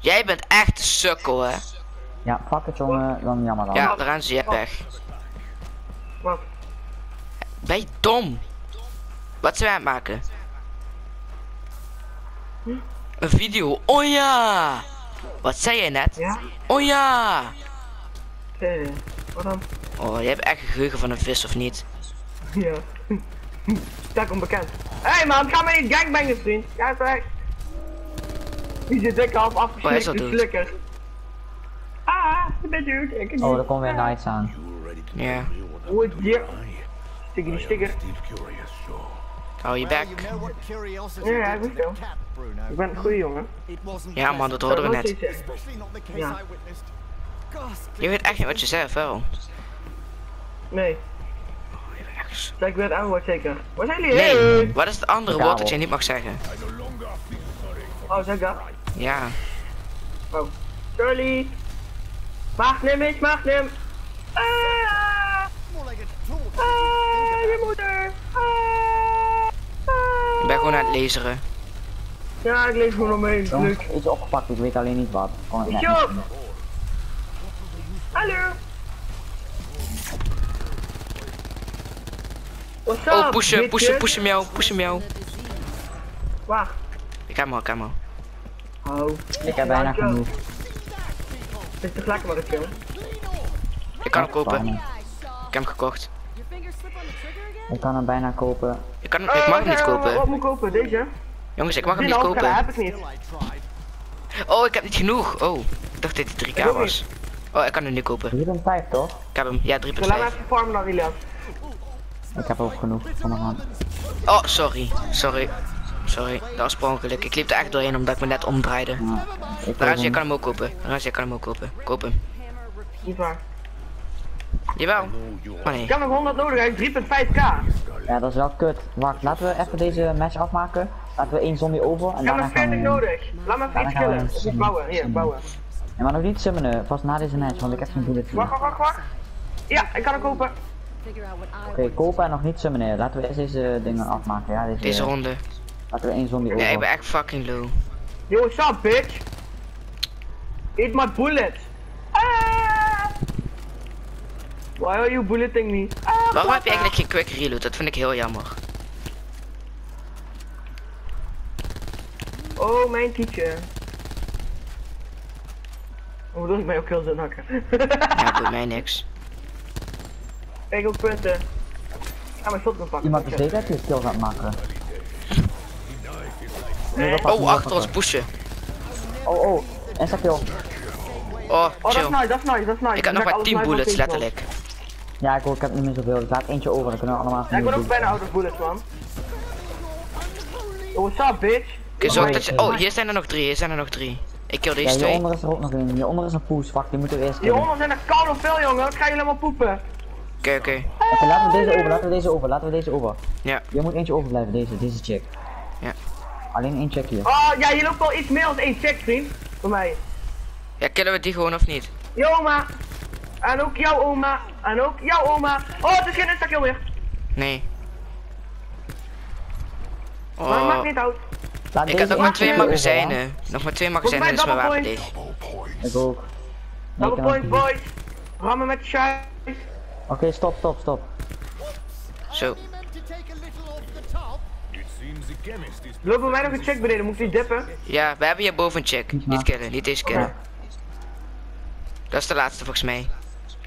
Jij bent echt een sukkel, hè? Ja, fuck het jongen, dan jammer dan. Ja, daar gaan ze je weg. Wat? Ben je dom? Wat zijn wij aan het maken? Een video. Oh ja! Wat zei jij net? Ja? Oh ja! Eh, wat dan? Oh, je hebt echt een geheugen van een vis of niet? Ja. Stak onbekend. Hé hey man, ga mij niet gangbangen vriend. Ga eens weg. Die zit ik half afgeslikt, flikker. Ah, je bent dude. Ik Oh, er komt weer Knights aan. Ja. Hoe is hier? Sticker die sticker. Hou je bek. Ja, ja, ik weet wel. Ik ben een goede jongen. Ja man, dat hoorden we net. ik. Ja. Je weet echt niet wat je of wel? Nee. Echt. Zeg ik weer het antwoord zeker. Waar zijn jullie? Nee, wat is het andere woord dat je niet mag zeggen? Oh, zeg dat. Ja. Oh. Charlie. Magnum is Magnum. Ah! Ah, je moeder. Ah! Ik ben gewoon aan het laseren. Ja, ik leef gewoon omheen. Jongens, Leuk. iets opgepakt, ik weet alleen niet wat. Net niet. Hallo. What's up, Oh, pushen, pushen, bitches? pushen jou, pushen jou. Wacht. Ik heb hem al, ik heb hem al. Oh. Ik heb bijna genoeg. Het is toch lekker wat ik wil. Ik kan hem kopen. Ik heb hem gekocht. Ik kan hem bijna kopen. Ik, kan, ik mag hem niet Wat kopen. moet ik kopen? Deze? Jongens, ik mag hem niet heb kopen. ik niet. Oh, ik heb niet genoeg. Oh, ik dacht dat hij 3k Ik ook was. Oh, ik kan hem nu kopen. 3 5 toch? Ik heb hem, ja, Dan laat me 3.5. even farmen naar. Ik heb ook genoeg van de hand. Oh, sorry. Sorry. Sorry, dat was per ongeluk. Ik liep er echt doorheen omdat ik me net omdraaide. Ja, hem- kan hem ook kopen. Razi, je kan hem ook kopen. Koop hem. Niet waar. Jawel. Oh nee. Ik heb nog 100 nodig, hij heeft 3.5k. Ja, dat is wel kut. Wacht, laten we even deze match afmaken. Laten we één zombie over en Ik heb nog gaan 40 we... nodig. Laat me even iets killen. iets bouwen. Hier, bouwen. Ja, maar nog niet summonen, vast na deze match, want ik heb geen bullet Wacht, Oké, wacht, wacht, wacht. Ja, ik kan hem kopen. kopen en nog niet summonen. Laten we eerst deze dingen afmaken. Ja, deze, Deze ronde. We één zombie over. Ja, ik ben echt fucking low. Yo, what's up, bitch? Eat my bullets. Ah! Why are you bulleting me? Ah, Waarom heb je eigenlijk geen quick reload? Dat vind ik heel jammer. Oh, mijn teacher. Hoe bedoel ik mij ook heel zin hakken? Ja, doet mij niks. Kijk ook punten. Ik ga mijn shotgun pakken. Iemand is zeker dat je kills aan het maken. Nee. Oh, achter ons pushen. Oh, oh, insta kill. Oh, Oh, dat is chill. nice, dat is nice, dat is nice. Ik heb nog maar alles 10 live op bullets, letterlijk. Ja, ik, hoor, ik heb niet meer zoveel. Ik laat eentje over, dan kunnen we allemaal Ja, ik ben ook bijna out of bullets, man. Yo, what's up, bitch? Oké, zorg dat je... Oh, hier zijn er nog drie, hier zijn er nog drie. Ik kill Ja, deze twee. hieronder is er ook nog een. Hieronder is een poes. Fuck, die moeten we eerst Die killen. honden zijn er koud of veel, jongen. Wat ga je helemaal poepen? Oké, oké. Oké, laten we deze over, laten we deze over, laten we deze over. Ja. Je moet eentje overblijven, deze, deze chick. Ja. Alleen één check hier. Oh, ja, hier loopt wel iets meer dan één check, vriend. Voor mij. Ja, killen we die gewoon of niet? Je oma. En ook jouw oma. En ook jouw oma. Oh, het is geen insta-kill meer. Nee. Maar dat maakt Oh, niet uit. Laat ik heb nog maar twee magazijnen. Nog maar twee magazijnen en is mijn wapen ja. Ik ook. Double nog boys. Rammen met shit. Oké, stop, stop, stop. Zo. Lopen wij nog een check beneden, moet ik die dippen? Ja, we hebben hier boven een check. Niet killen, niet deze killen. Dat is de laatste volgens mij.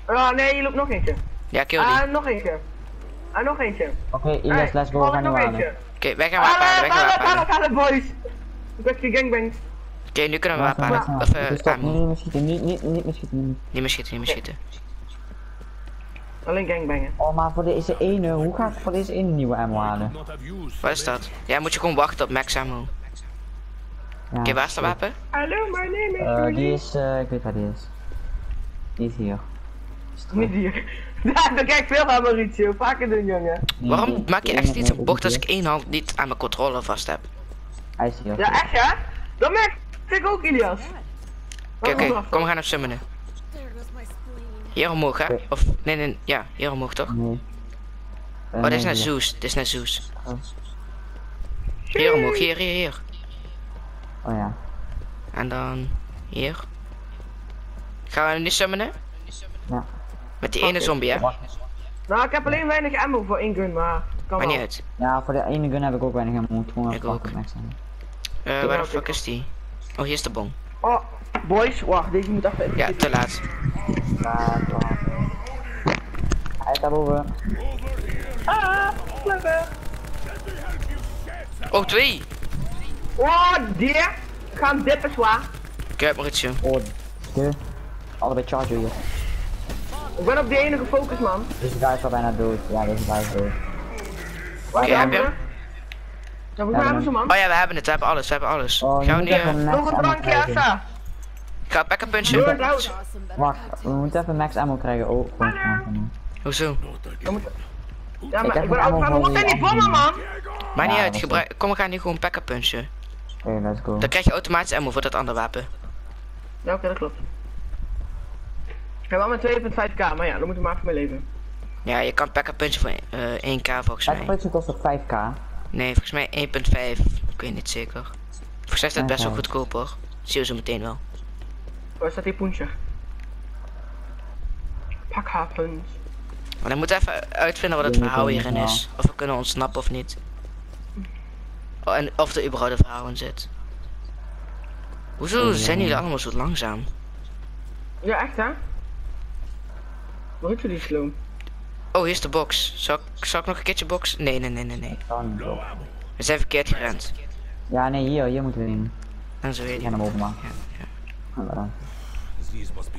Ah, nee, hier loopt nog eentje. Ja, kill die. Ah, nog eentje. Ah, nog eentje. Oké, Hey, Ilias, let's go, we gaan nog eentje. Oké, wij gaan wapen wij gaan wapen halen. boys. Ik ben die gangbang. Oké, nu kunnen we wapen halen. Of eh, ammo. niet meer schieten, niet, niet, niet meer schieten. niet. Niet meer schieten, niet meer schieten. Alleen gangbangen. Oh, maar voor deze ene, hoe ga ik voor deze ene nieuwe ammo halen? Wat is dat? Ja, moet je gewoon wachten op max ammo. Ja, Oké, waar is de wapen? Hallo, my name is Eh, Julie. die is, eh, ik weet waar die is. Die is hier. Is. Niet hier. Ja, dan kijk veel aan Mauricio. Vaker doen, jongen. Nee, Waarom maak je echt niet een bocht als ik één hand niet aan mijn controller vast heb? Hij is hier. Ja, echt ja? Dat merk ik ook, Ilias. Oké, oké, kom we gaan hem summonen. Hier omhoog, hè? Of, nee, nee, ja, hier omhoog toch? Nee. Oh, dit is naar Zeus, dit is naar Zeus. Hier omhoog, hier, hier, hier. Oh ja. En dan Hier. Gaan we hem niet summonen? Ja. Met die ene zombie, hè? Nou, ik heb alleen weinig ammo voor één gun, maar kan Maar niet uit. Ja, voor de ene gun heb ik ook weinig aan moet gewoon Ik ook. Eh, waar de fuck is die? Oh, hier is de bom. Oh, boys, wacht, deze moet even Ja, te laat. Ja. Hij is daarboven. Ah, lekker. Oh, twee! Oh, die gaan dippen zwaar. Ik heb Mauricio. Oh, de. Allebei charger hier. Ik ben op die ene gefocust, man. Deze guy is al bijna dood. Ja, deze guy is dood. Oké, de heb je hem? Ja, mij hebben ze, man. Oh ja, we hebben het, we hebben alles, we hebben alles. Oh, Gaan we even eh, Nog een drankje, krijgen. Ik ga pakken punchen. Wacht, we moeten even max ammo krijgen. Oh. Hoezo? Ja, Ik maar heb ik ben een ook van, zijn die bommen, man? Maar niet Ja, uit, gebruik... Kom, we gaan nu gewoon pakken punchen. Oké, let's go. Dan krijg je automatisch ammo voor dat andere wapen. Ja, oké, dat klopt. Ik heb wel mijn 2.5k, maar ja, dan moet je maar even mee leven. Ja, je kan pakken punchen voor eh 1k volgens Mijn mij. prijs kost ook 5k. Nee, volgens mij 1.5. Ik weet niet zeker. Volgens mij is dat best wel goedkoop hoor. Zie je zo meteen wel. Waar staat die poentje? Pakhapens. Maar dan moeten we even uitvinden wat het verhaal hierin is. Of we kunnen ontsnappen of niet. Oh, en of er überhaupt een verhaal in zit. Hoezo Ja. zijn jullie allemaal zo langzaam? Ja, echt hè? Waar is die slow? Oh, hier is de box. Zal ik, zal ik nog een keertje box? Nee, nee, nee, nee, nee. We zijn verkeerd gerend. Ja, nee, hier, hier moeten we in. En zo weet Ik je. ga hem openmaken. Ja, Ja, maar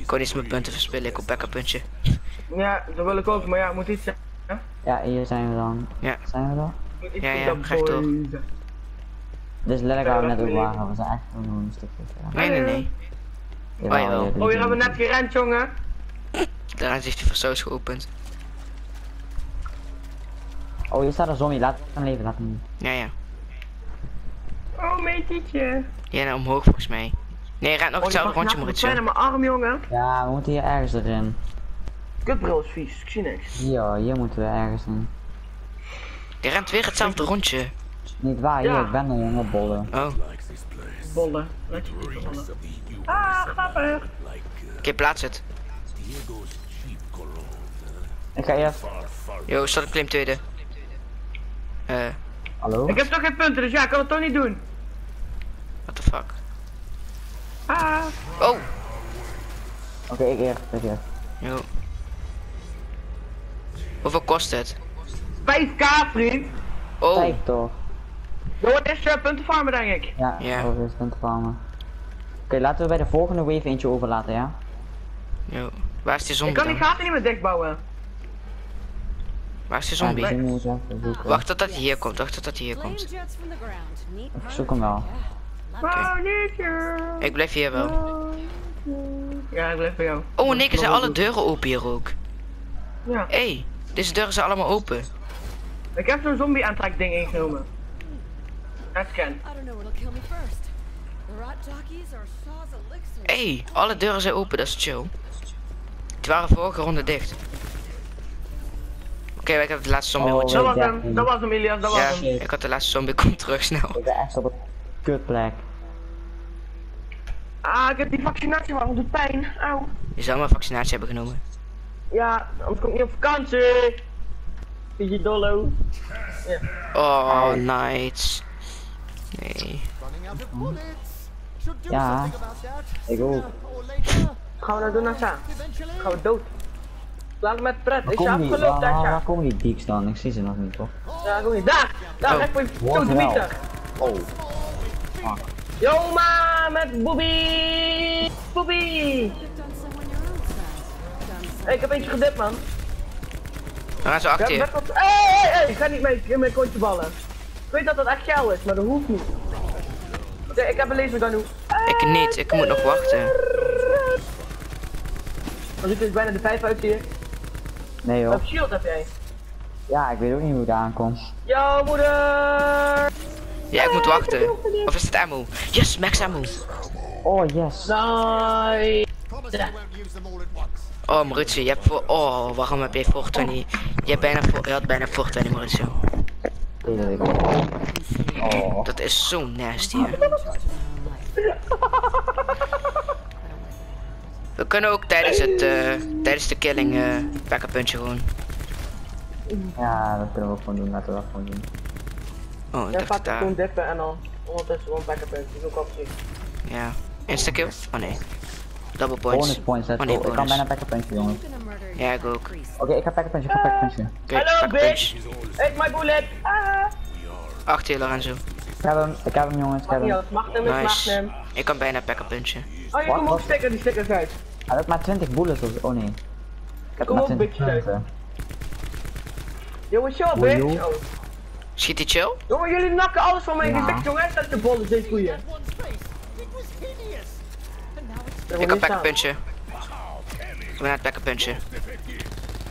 kon niet mijn punten verspillen, ik op backup puntje. Ja, dat wil ik ook, maar ja, moet iets zijn. Ja, hier zijn we dan. Ja. Zijn we dan? Ja, ja, ga ik. Dit is letterlijk waar we net ook Ja, waren. We zijn echt gewoon een stukje verder. Nee, nee, nee. Jawel, jawel. hier, Oh, hier hebben we net gerend, jongen. Daaraan heeft hij voor saus geopend. Oh, hier staat een zombie. Laat hem leven, laat hem. Ja, ja. Oh, meetietje. Ja, nou, omhoog volgens mij. Nee, raad nog Oh, hetzelfde rondje, pijn Mauricio. aan mijn arm, jongen. Ja, we moeten hier ergens erin. Kutbril is vies, ik zie niks. Hier, hier moeten we ergens in. Die rent weer hetzelfde rondje. Niet waar, hier, Ja. ik ben er jongen, bollen. Oh, oké, bollen. Ah, grappig. plaats het. Ik ga eerst. Yo, start een klim tweede. Eh, Hallo? Ik heb toch geen punten, dus ja, ik kan het toch niet doen. Ah. Oh, Oké, ik eerst, ik eerst. yo. Hoeveel kost het? 5k, vriend. Oh, Kijk toch. Dat wordt eerst uh, punten farmen, denk ik. Ja, Ja. oh, is punt farmen. Oké, laten we bij de volgende wave eentje overlaten, ja? yo. Waar is die Ik zombie kan die gaten niet meer dichtbouwen. Waar is die Ja, die zombie? Wacht totdat hij hier komt, wacht totdat hij hier komt. Ik zoek hem wel. Oh, nietje. Ik blijf hier wel. Ja, ik blijf bij jou. Oh, in één keer zijn alle deuren open hier ook. Ja. Hé, hey, deze deuren zijn allemaal open. Ik heb zo'n zombie aantrek ding ingenomen. Dat scan. I don't know what'll kill me first. The rot jockeys or Shaw's elixir. Hé, hey, alle deuren zijn open, dat is chill. Het waren vorige ronde dicht. Oké, ik heb de laatste zombie Oh, oh, Dat was Ja, hem, dat was hem, Ilias, dat was Ja, hem. ik had de laatste zombie, kom terug snel. Echt kutplek. Ah, ik heb die vaccinatie, maar het doet pijn. Auw. Je zou maar vaccinatie hebben genomen. Ja, anders kom ik niet op vakantie. Beetje dollo. Oh, nice. Nee. Ja, ik ook. Gaan we nou doen, Nasa? Gaan we dood? Laat met pret, Waar is je afgelopen, waar, waar, komen die deeks dan? Ik zie ze nog niet, toch? Ja, kom niet. Daar! Daar, Oh. recht voor je meter. Oh. Yo, ma, met some. Hey, ik heb eentje gedipt, man. Dan gaan ze Ik achter heb je. wat... Hey, hey, hey, ik ga niet mee in mijn kontje ballen. Ik weet dat dat echt geld is, maar dat hoeft niet. Oké, ik heb een lasergun nu. Ik niet, ik moet nog wachten. Er dus bijna de vijf uit hier. Nee joh. Welke shield heb jij? Ja, ik weet ook niet hoe ik daar aankom. Yo, moeder! Ja, ik moet wachten. Of is het ammo? Yes, max ammo. Oh yes. Nice! Oh, Mauricio, je hebt voor... Oh, waarom heb je 420? Je, hebt bijna voor... je had bijna 420, Mauricio. Dit weet ik ook. Oh. Dat is zo nasty, hè. We kunnen ook tijdens, het, eh, tijdens de killing eh pack puntje gewoon. Ja, dat kunnen we ook gewoon doen. Laten we dat gewoon doen. Oh, ik Jij dacht daar. gewoon dippen en dan ondertussen gewoon backup punten. Dat is ook optie. Ja. Instakill? Oh nee. Double Bonus points. points, let's Oh nee, go. Ik kan bonus. bijna. I'm gonna murder Ja, ik ook. Oké, ik ga pack puntje, ik ga. Oké, Hello, pack bitch. punch. Eet my bullet! Ah! Acht healer en zo. Ik heb hem, ik heb hem jongens, ik heb hem. uit. Mag hem, is mag Nice. hem. Ik kan bijna pack puntje. Oh, je komt ook Wat? stikken die stickers uit. Hij heeft maar 20 bullets of Oh nee. Ik heb Kom maar op, 20 bitch. Jongens, show, bitch. Oh. Schiet die chill? Jongen, jullie nakken alles van mijn Ja. gezicht, jongens. Dat is de bollen, deze koeien. Ik kan pack puntje. Ik ben aan het pack puntje.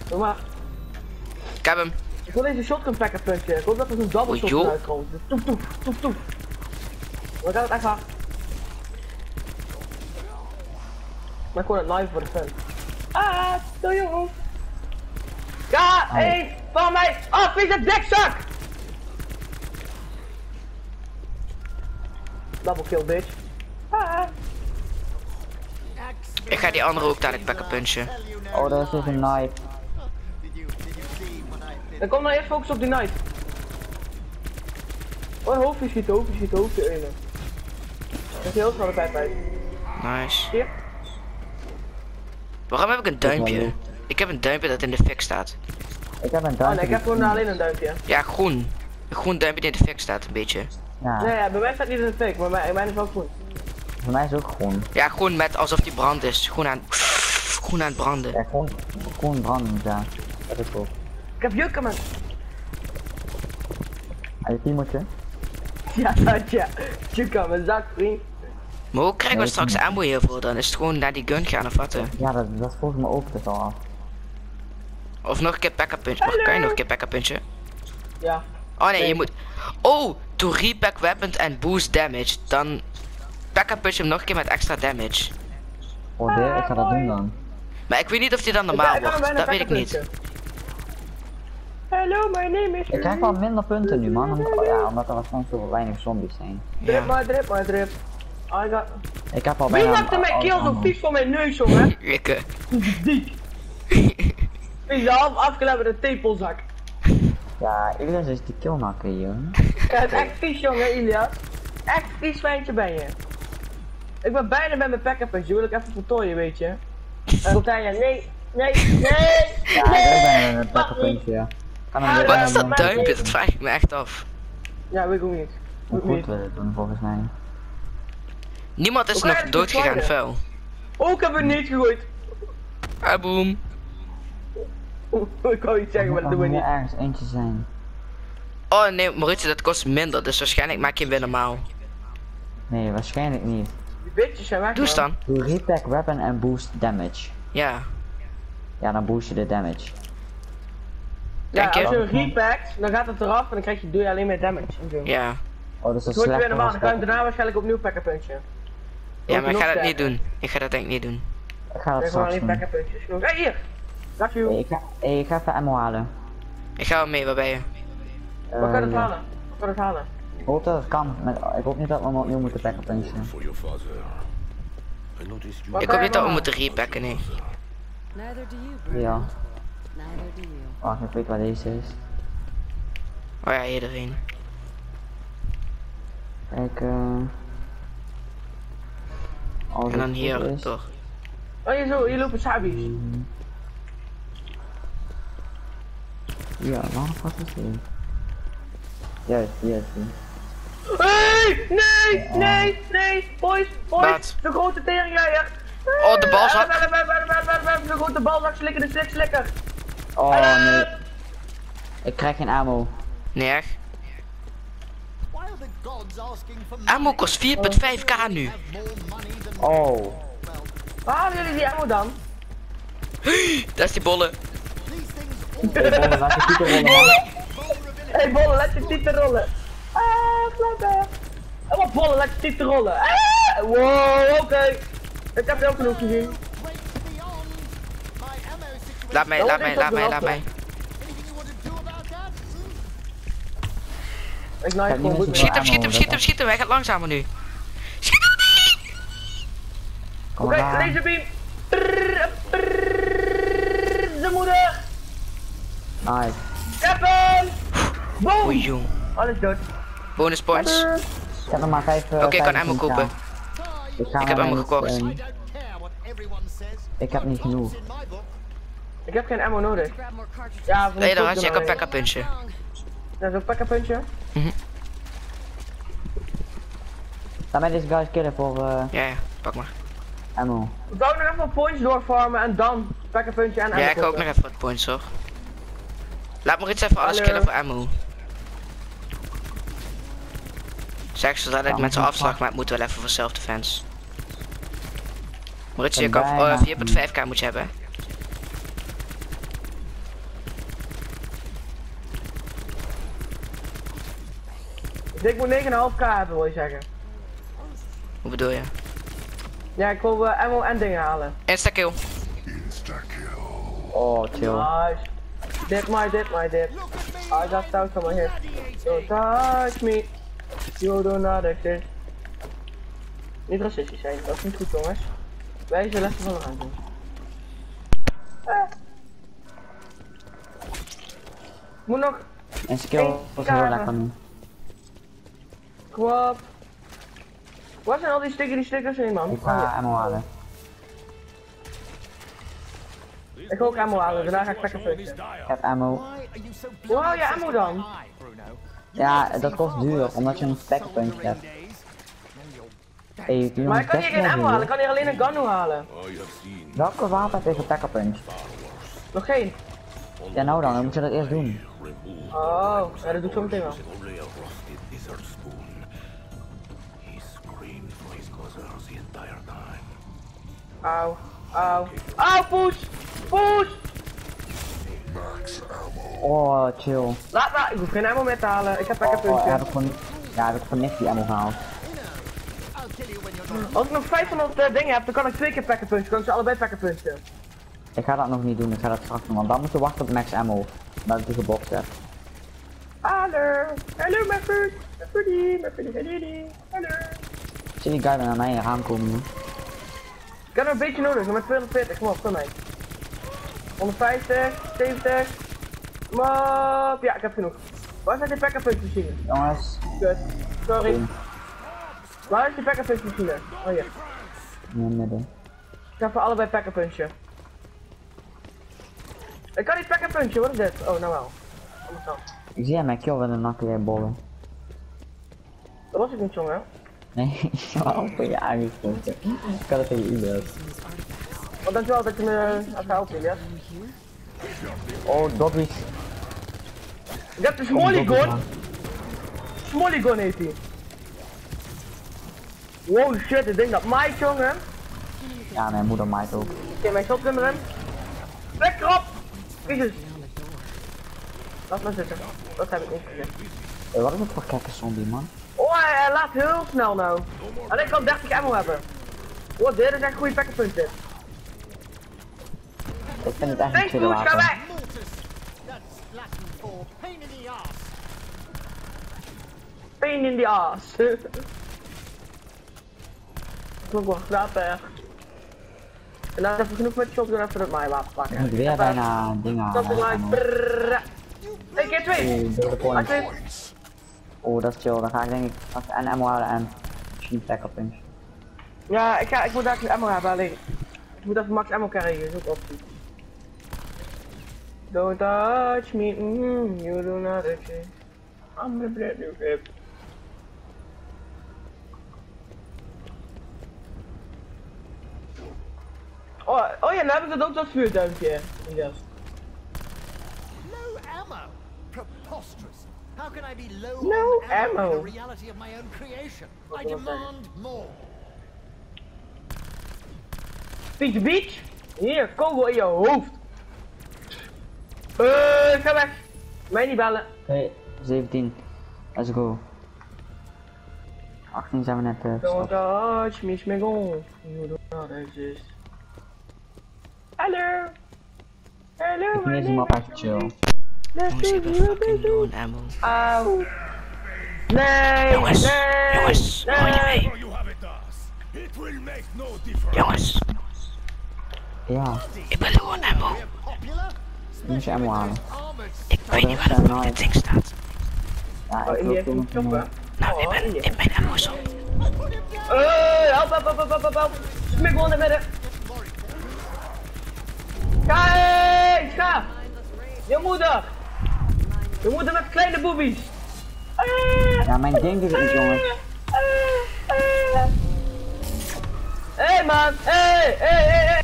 Doe maar. Ik heb hem. Ik wil deze shotgun packen puntje. Ik hoop dat er zo'n double shotgun joh. uitkomt. Dus toef, toef, toef, toef. Maar ik had het echt hard. Maar ik kon het live voor de fun. Ah, doe jongens. Ja, één van mij. Ah, vies het dekzak! Double kill, bitch. Ah. Ik ga die andere ook dadelijk pack puntje. Oh, dat is dus een knife. Dan kom nou eerst focus op die knife. Oh, hoofdje schieten, hoofdje schieten, hoofdje ene. Dat is heel snel de pijp uit. Nice. Hier. Waarom heb ik een duimpje? Ik heb een duimpje dat in de fik staat. Ik heb een Oh duimpje. nee, ik heb gewoon alleen een duimpje. Ja, groen. Een groen duimpje die in de fik staat, een beetje. Ja, Nee, ja, bij mij staat niet in de fake, maar bij mij is wel goed. voor mij is het ook groen. Ja, groen met alsof die brand is. Groen aan, groen aan het branden. Ja, groen, groen brandend, ja. Dat is ook. Ik heb jukken man. Aan je teamertje. Ja, dat ja. Jukken aan mijn zak, vriend. Maar hoe krijgen we straks ammo hiervoor dan? Is het gewoon naar die gun gaan of wat? hè? Ja, dat, dat is volgens mij ook dus al af. Of nog een keer pack puntje? Mag, kan je nog een keer pack puntje? Ja. Oh nee, je moet... Oh, to repack weapons and boost damage. Dan pack puntje hem nog een keer met extra damage. Oh, dit, ik ga dat doen dan. Maar ik weet niet of die dan Ik normaal ik wordt. Dat weet ik niet. Hello, my name is. Ik krijg wel minder punten nu, man. Omdat, oh ja, omdat er waarschijnlijk zo weinig zombies zijn. Drip Ja. maar, drip maar, drip. I got... Ik heb al Wie bijna... maakte mijn al- kill zo vies van mijn neus, jongen? Ik, eh, Diek. Vies half afgeleverde tepelzak. Ja, Ilias is die killnakker hier. Ja, het is echt vies, jongen, Ilias. Echt vies wijntje ben je. Ik ben bijna bij mijn pack-up, wil ik even voltooien, weet je. Ja, nee, nee, nee, Ja, nee. ik ben pakken niet. puntje. Kan hem Ah, Wat Ja, is bijna dat duimpje? Dat vraag ik me echt af. Ja, weet ik ook niet. Hoe goed we het doen, volgens mij. Niemand is nog krijg je dood het gegaan, verzwaarden? vuil. Oh, ik heb het niet gegooid. Ah, boom. ik wou iets zeggen, maar dat doen we Er niet. ergens eentje zijn. Oh nee, Mauricio, dat kost minder. Dus waarschijnlijk maak je hem weer normaal. Nee, waarschijnlijk niet. Die bitches zijn weg, Doe dan. Doe repack weapon en boost damage. Ja. Ja, dan boost je de damage. Ja, als je een repackt, dan gaat het eraf en dan krijg je, doe je alleen maar damage. en zo. Ja. Oh, dus dat Het is wordt weer slecht. normaal, dan kan je daarna waarschijnlijk opnieuw packen puntje. Ja, maar ik ga dat niet doen. Ik ga dat denk ik niet doen. Ik ga dat Ik gewoon straks alleen doen. Hé, hey, hier! Hey, ik, ga, hey, ik ga even ammo halen. Ik ga wel mee, waar ben je? Wat kan Eh, het ja. halen? Wat kan het halen? Ik hoop dat het kan. Met, ik hoop niet dat we hem opnieuw moeten packen Wat Ik hoop niet dat we moeten repacken, nee. Neither do you, Bruno. Ja. Neither do you. Wacht, ik weet waar deze is. Oh ja, iedereen. Kijk, eh. En dan hier, is. toch. Oh, hier zo, hier lopen sabi's. Ja, waarom wat is die? Juist, juist. Hey! Nee! Nee! Nee! Boys! Boys! Wat? De grote teringleier! Oh, de balzak. De grote balzak slikken, de slik slikker! Oh nee. Ik krijg geen ammo. Nee, echt. Ammo kost 4,5k nu. Oh. Waar halen jullie die ammo dan? Dat is die bollen. Things Hey, bollen, laat je titel rollen, man. Hé hey, bollen, laat je tieten rollen! Ah, flappen! Allemaal bollen, laat je tieten rollen! Ah, wow, oké! Ik heb er ook genoeg gezien. Laat mij, Dat laat mij, laat mij, laat mij. Ik Schiet hem, schiet hem, schiet hem, schiet hem. Hij gaat langzamer nu. Schiet hem niet! Kom Oké, laserbeam! Nice. Oei jong. Alles dood. Bonus points. Ik heb er maar eh, Oké, ik kan ammo kopen. Ik, heb ammo gekocht. says. ik heb niet genoeg. Ik heb geen ammo nodig. Ja, voor Nee, dan had je alleen. pack punchen. Dat is een pekkerpuntje. Laat mij deze guys killen voor eh Ja, ja, pak maar. ammo. Ik wou nog even points doorfarmen en dan pekkerpuntje en ammo Ja, ik ook nog even wat points hoor. Laat me iets even alles killen voor ammo. Zeg zodat ik met maar- afslag, maar het moet wel even voor self-defense. Maurits, je Ik kan bijna- 4.5k moet je hebben. ik moet 9,5k hebben, wil je zeggen. Hoe bedoel je? Ja, ik wil eh, ammo en dingen halen. Insta-kill. Oh, chill. Nice. Dit my, dit my, dit. I got stout on my hip. Don't touch me. You do not exist. Niet racistisch zijn, dat is niet goed jongens. Wij zijn lessen van de ruimte. Eh. Moet nog En skill was heel lekker nu. kwap. Waar zijn al die sticker die stickers in man? Ik ga ammo halen. Ik ga ook ammo halen, daarna ga ik lekker punten. Ik heb ammo. Hoe hou je ammo dan? Ja, dat kost duur, omdat je een spekpuntje hebt. Hey, Maar een ik kan hier geen ammo halen, ik kan hier alleen een gun halen. Welke wapen je voor pekkerpunch? Nog geen. Ja nou dan, dan moet je dat eerst doen. Oh, ja, dat doe ik zo meteen wel. Auw, auw. Auw, poes! Poes! Oh, chill. Laat maar, ik hoef geen ammo meer te halen. Ik heb lekker Oh, heb ik van, ja, heb ik van niks die ammo gehaald. Not. Als ik nog 500 eh, dingen heb, dan kan ik twee keer pakken punchen. Kan ik ze allebei pakken punchen. Ik ga dat nog niet doen, ik ga dat straks doen, want dan moet je wachten op max ammo. Dat ik die geboxt heb. Hallo, hallo mijn vriend. Mijn vriendie. Hallo. Ik zie die guy naar mij aankomen nu. Ik heb nog een beetje nodig, met 240, kom op, kom mee. 150, 70. Kom op. Ja, ik heb genoeg. Waar zijn die pack punch machine? Jongens, Kut. Sorry. Waar is die pack punch machine? Oh hier. in het midden. Ik ga voor allebei packen punchen. Ik kan niet packen punchen, wat is dit? Oh, nou wel. Anders dan. Ik zie hem met kill met een nakken weer bollen. Dat was ik niet, jongen. Nee, waarom ben je aangesproken? Ik kan het tegen iedereen. Maar dankjewel dat je me even helpt, Elias. Oh, doggies. Ik heb de Smollygon. Smollygon heet hij. Wow shit, ik denk dat Mike, jongen. Ja, mijn moeder maait ook. Oké, mijn shotgun erin. Weg erop! Jezus. Laat maar zitten. Dat heb ik niet gezegd. Hey, wat is voor gekke zombie, man? Oh, hij, laat heel snel nou. En ik kan 30 ammo hebben. Wow, dit is echt een goede packerpunt dit. Ik vind het echt een ga wapen. pain in the ass. Pain in the ass. Klonk wel grappig. En dan even genoeg met shotgun even dat mij wapen Ik pakken. moet weer bijna dingen Dat is ammo. brrrr. Hey, keer twee! Oeh, dat is chill. Dan ga ik denk ik straks en ammo en misschien pack up punch. Ja, ik, ga, ik moet daar ammo hebben alleen. Ik moet even max ammo krijgen, is ook optie. Don't touch me, mm, you do not exist. I'm the brand new hip. Oh, oh ja, nou heb ik dat ook dat vuurtuimpje. Yes. Low ammo. Preposterous. How can I be low No on ammo. in the reality of my own creation? I demand more. Peach Beach? Hier, kogel in je hoofd. Eh, ga weg. Mij niet bellen. Hey, 17. Let's go. 18 zijn we net eh Don't touch me, Smiggle. You do not exist. Hallo. Hallo, Ik deze map echt chill. Fucking low on ammo. Auw. Nee, Jongens, nee, jongens, nee. it. It. Jongens, Ja, ik ben low on ammo. Je moet je ammo halen. Ik weet niet waar dat dit ding staat. Ja, ik in toen een nog. Nou, in mijn, in die. in mijn ammo zo. Hey, help, help, help, help, help, help. Smikkel in het midden. Kijk, ga. Je moeder. Je moeder met kleine boobies. Eh, Ja, mijn ding het niet, jongens. Hé hey, man, hé, hé, hé, hé.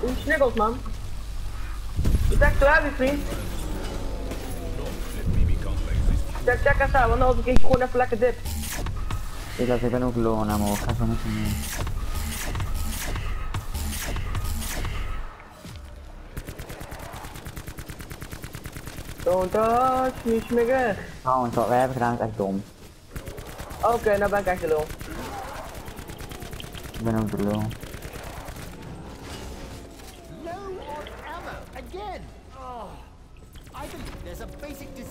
Hoe snikkelt man? Je trekt zo heavy vriend. Check, check eens aan, want dan heb ik gewoon even lekker dip. Ik, dacht, ik ben ook low aan ammo, ik ga zo met je mee. Don't touch me, smigger. Trouwens, wat wij hebben gedaan is echt dom. Oké, nou ben ik echt de lul. Ik ben ook de lul. low on ammo again. Oh, I think there's a basic design flaw in these.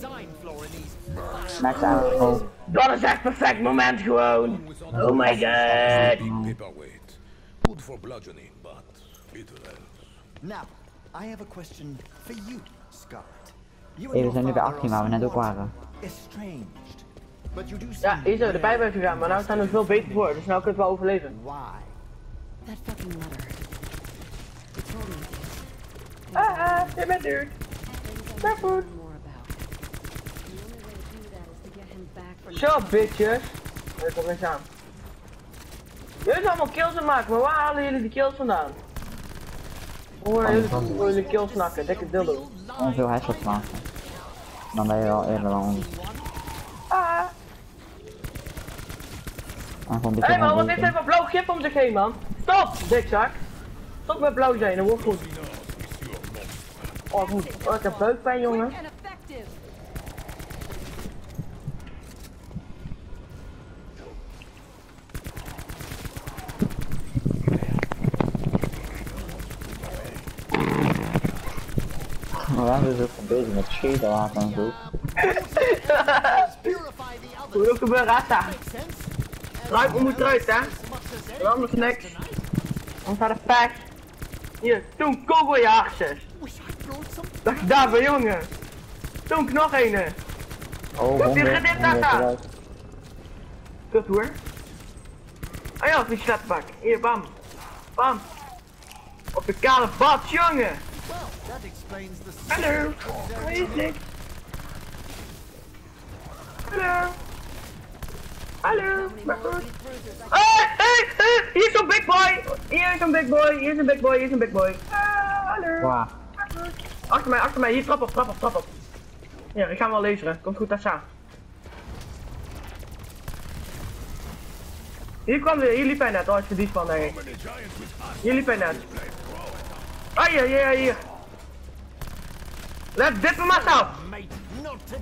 Max ammo. Dat is echt perfect moment gewoon. Oh my god. Paperweight. Good for bludgeoning, but else. Now, I have a question for you, Scarlet. You Hey, we zijn nu bij father 18 waar we net ook waren. Estranged. But you do Ja, hier zijn we erbij ben gegaan, maar nou staan we veel beter voor, dus nou kunnen we wel overleven. Why? That fucking. It. Ah, ah, je bent duur. Things I Fair need to food. learn more about. The only way to do that is to get up, bitches. Er komt niks aan. Jullie zijn allemaal kills aan maken, maar waar halen jullie die kills vandaan? Hoe horen jullie, jullie kills snakken? Dikke dildo. Gewoon veel headshots maken. Dan ben je wel eerder dan ons. Ah. En Hé beetje man, wat heeft hij voor blauw gif om zich heen man? Stop, dikzak. Stop met blauw zijn, dat wordt goed. Oh goed, oh, ik heb buikpijn jongen. zijn dus ook van bezig met scheten laten en zo. Hoe ook gebeuren, Rata. Ruim moet eruit, hè? Wel anders niks. We gaan de pech. Hier, toen kogeljaarsjes. Dag, daar, daarvoor, jongen. Toen nog een. Oh, Goed, hier gaat dit, Rata. Kut hoor. Ah ja, die slapbak. Hier, bam. Bam. Op de kale bad, jongen. Explains the. Hallo. Waar is dit? Hallo. Hallo. Maar goed. Hey, hey, hey. Hier is zo'n big boy. Hier is een big boy. Hier is een big boy. Hier is een big boy. Ah, hallo. Wow. Achter mij, achter mij. Hier, trap op, trap op, trap op. Ja, ik ga hem wel lezen. Komt goed, Tassa. Hier kwam weer, hier liep hij net. Oh, is verdiend van, denk ik. Hier liep hij net. Ah, hier, hier, hier. Let dip hem maar af.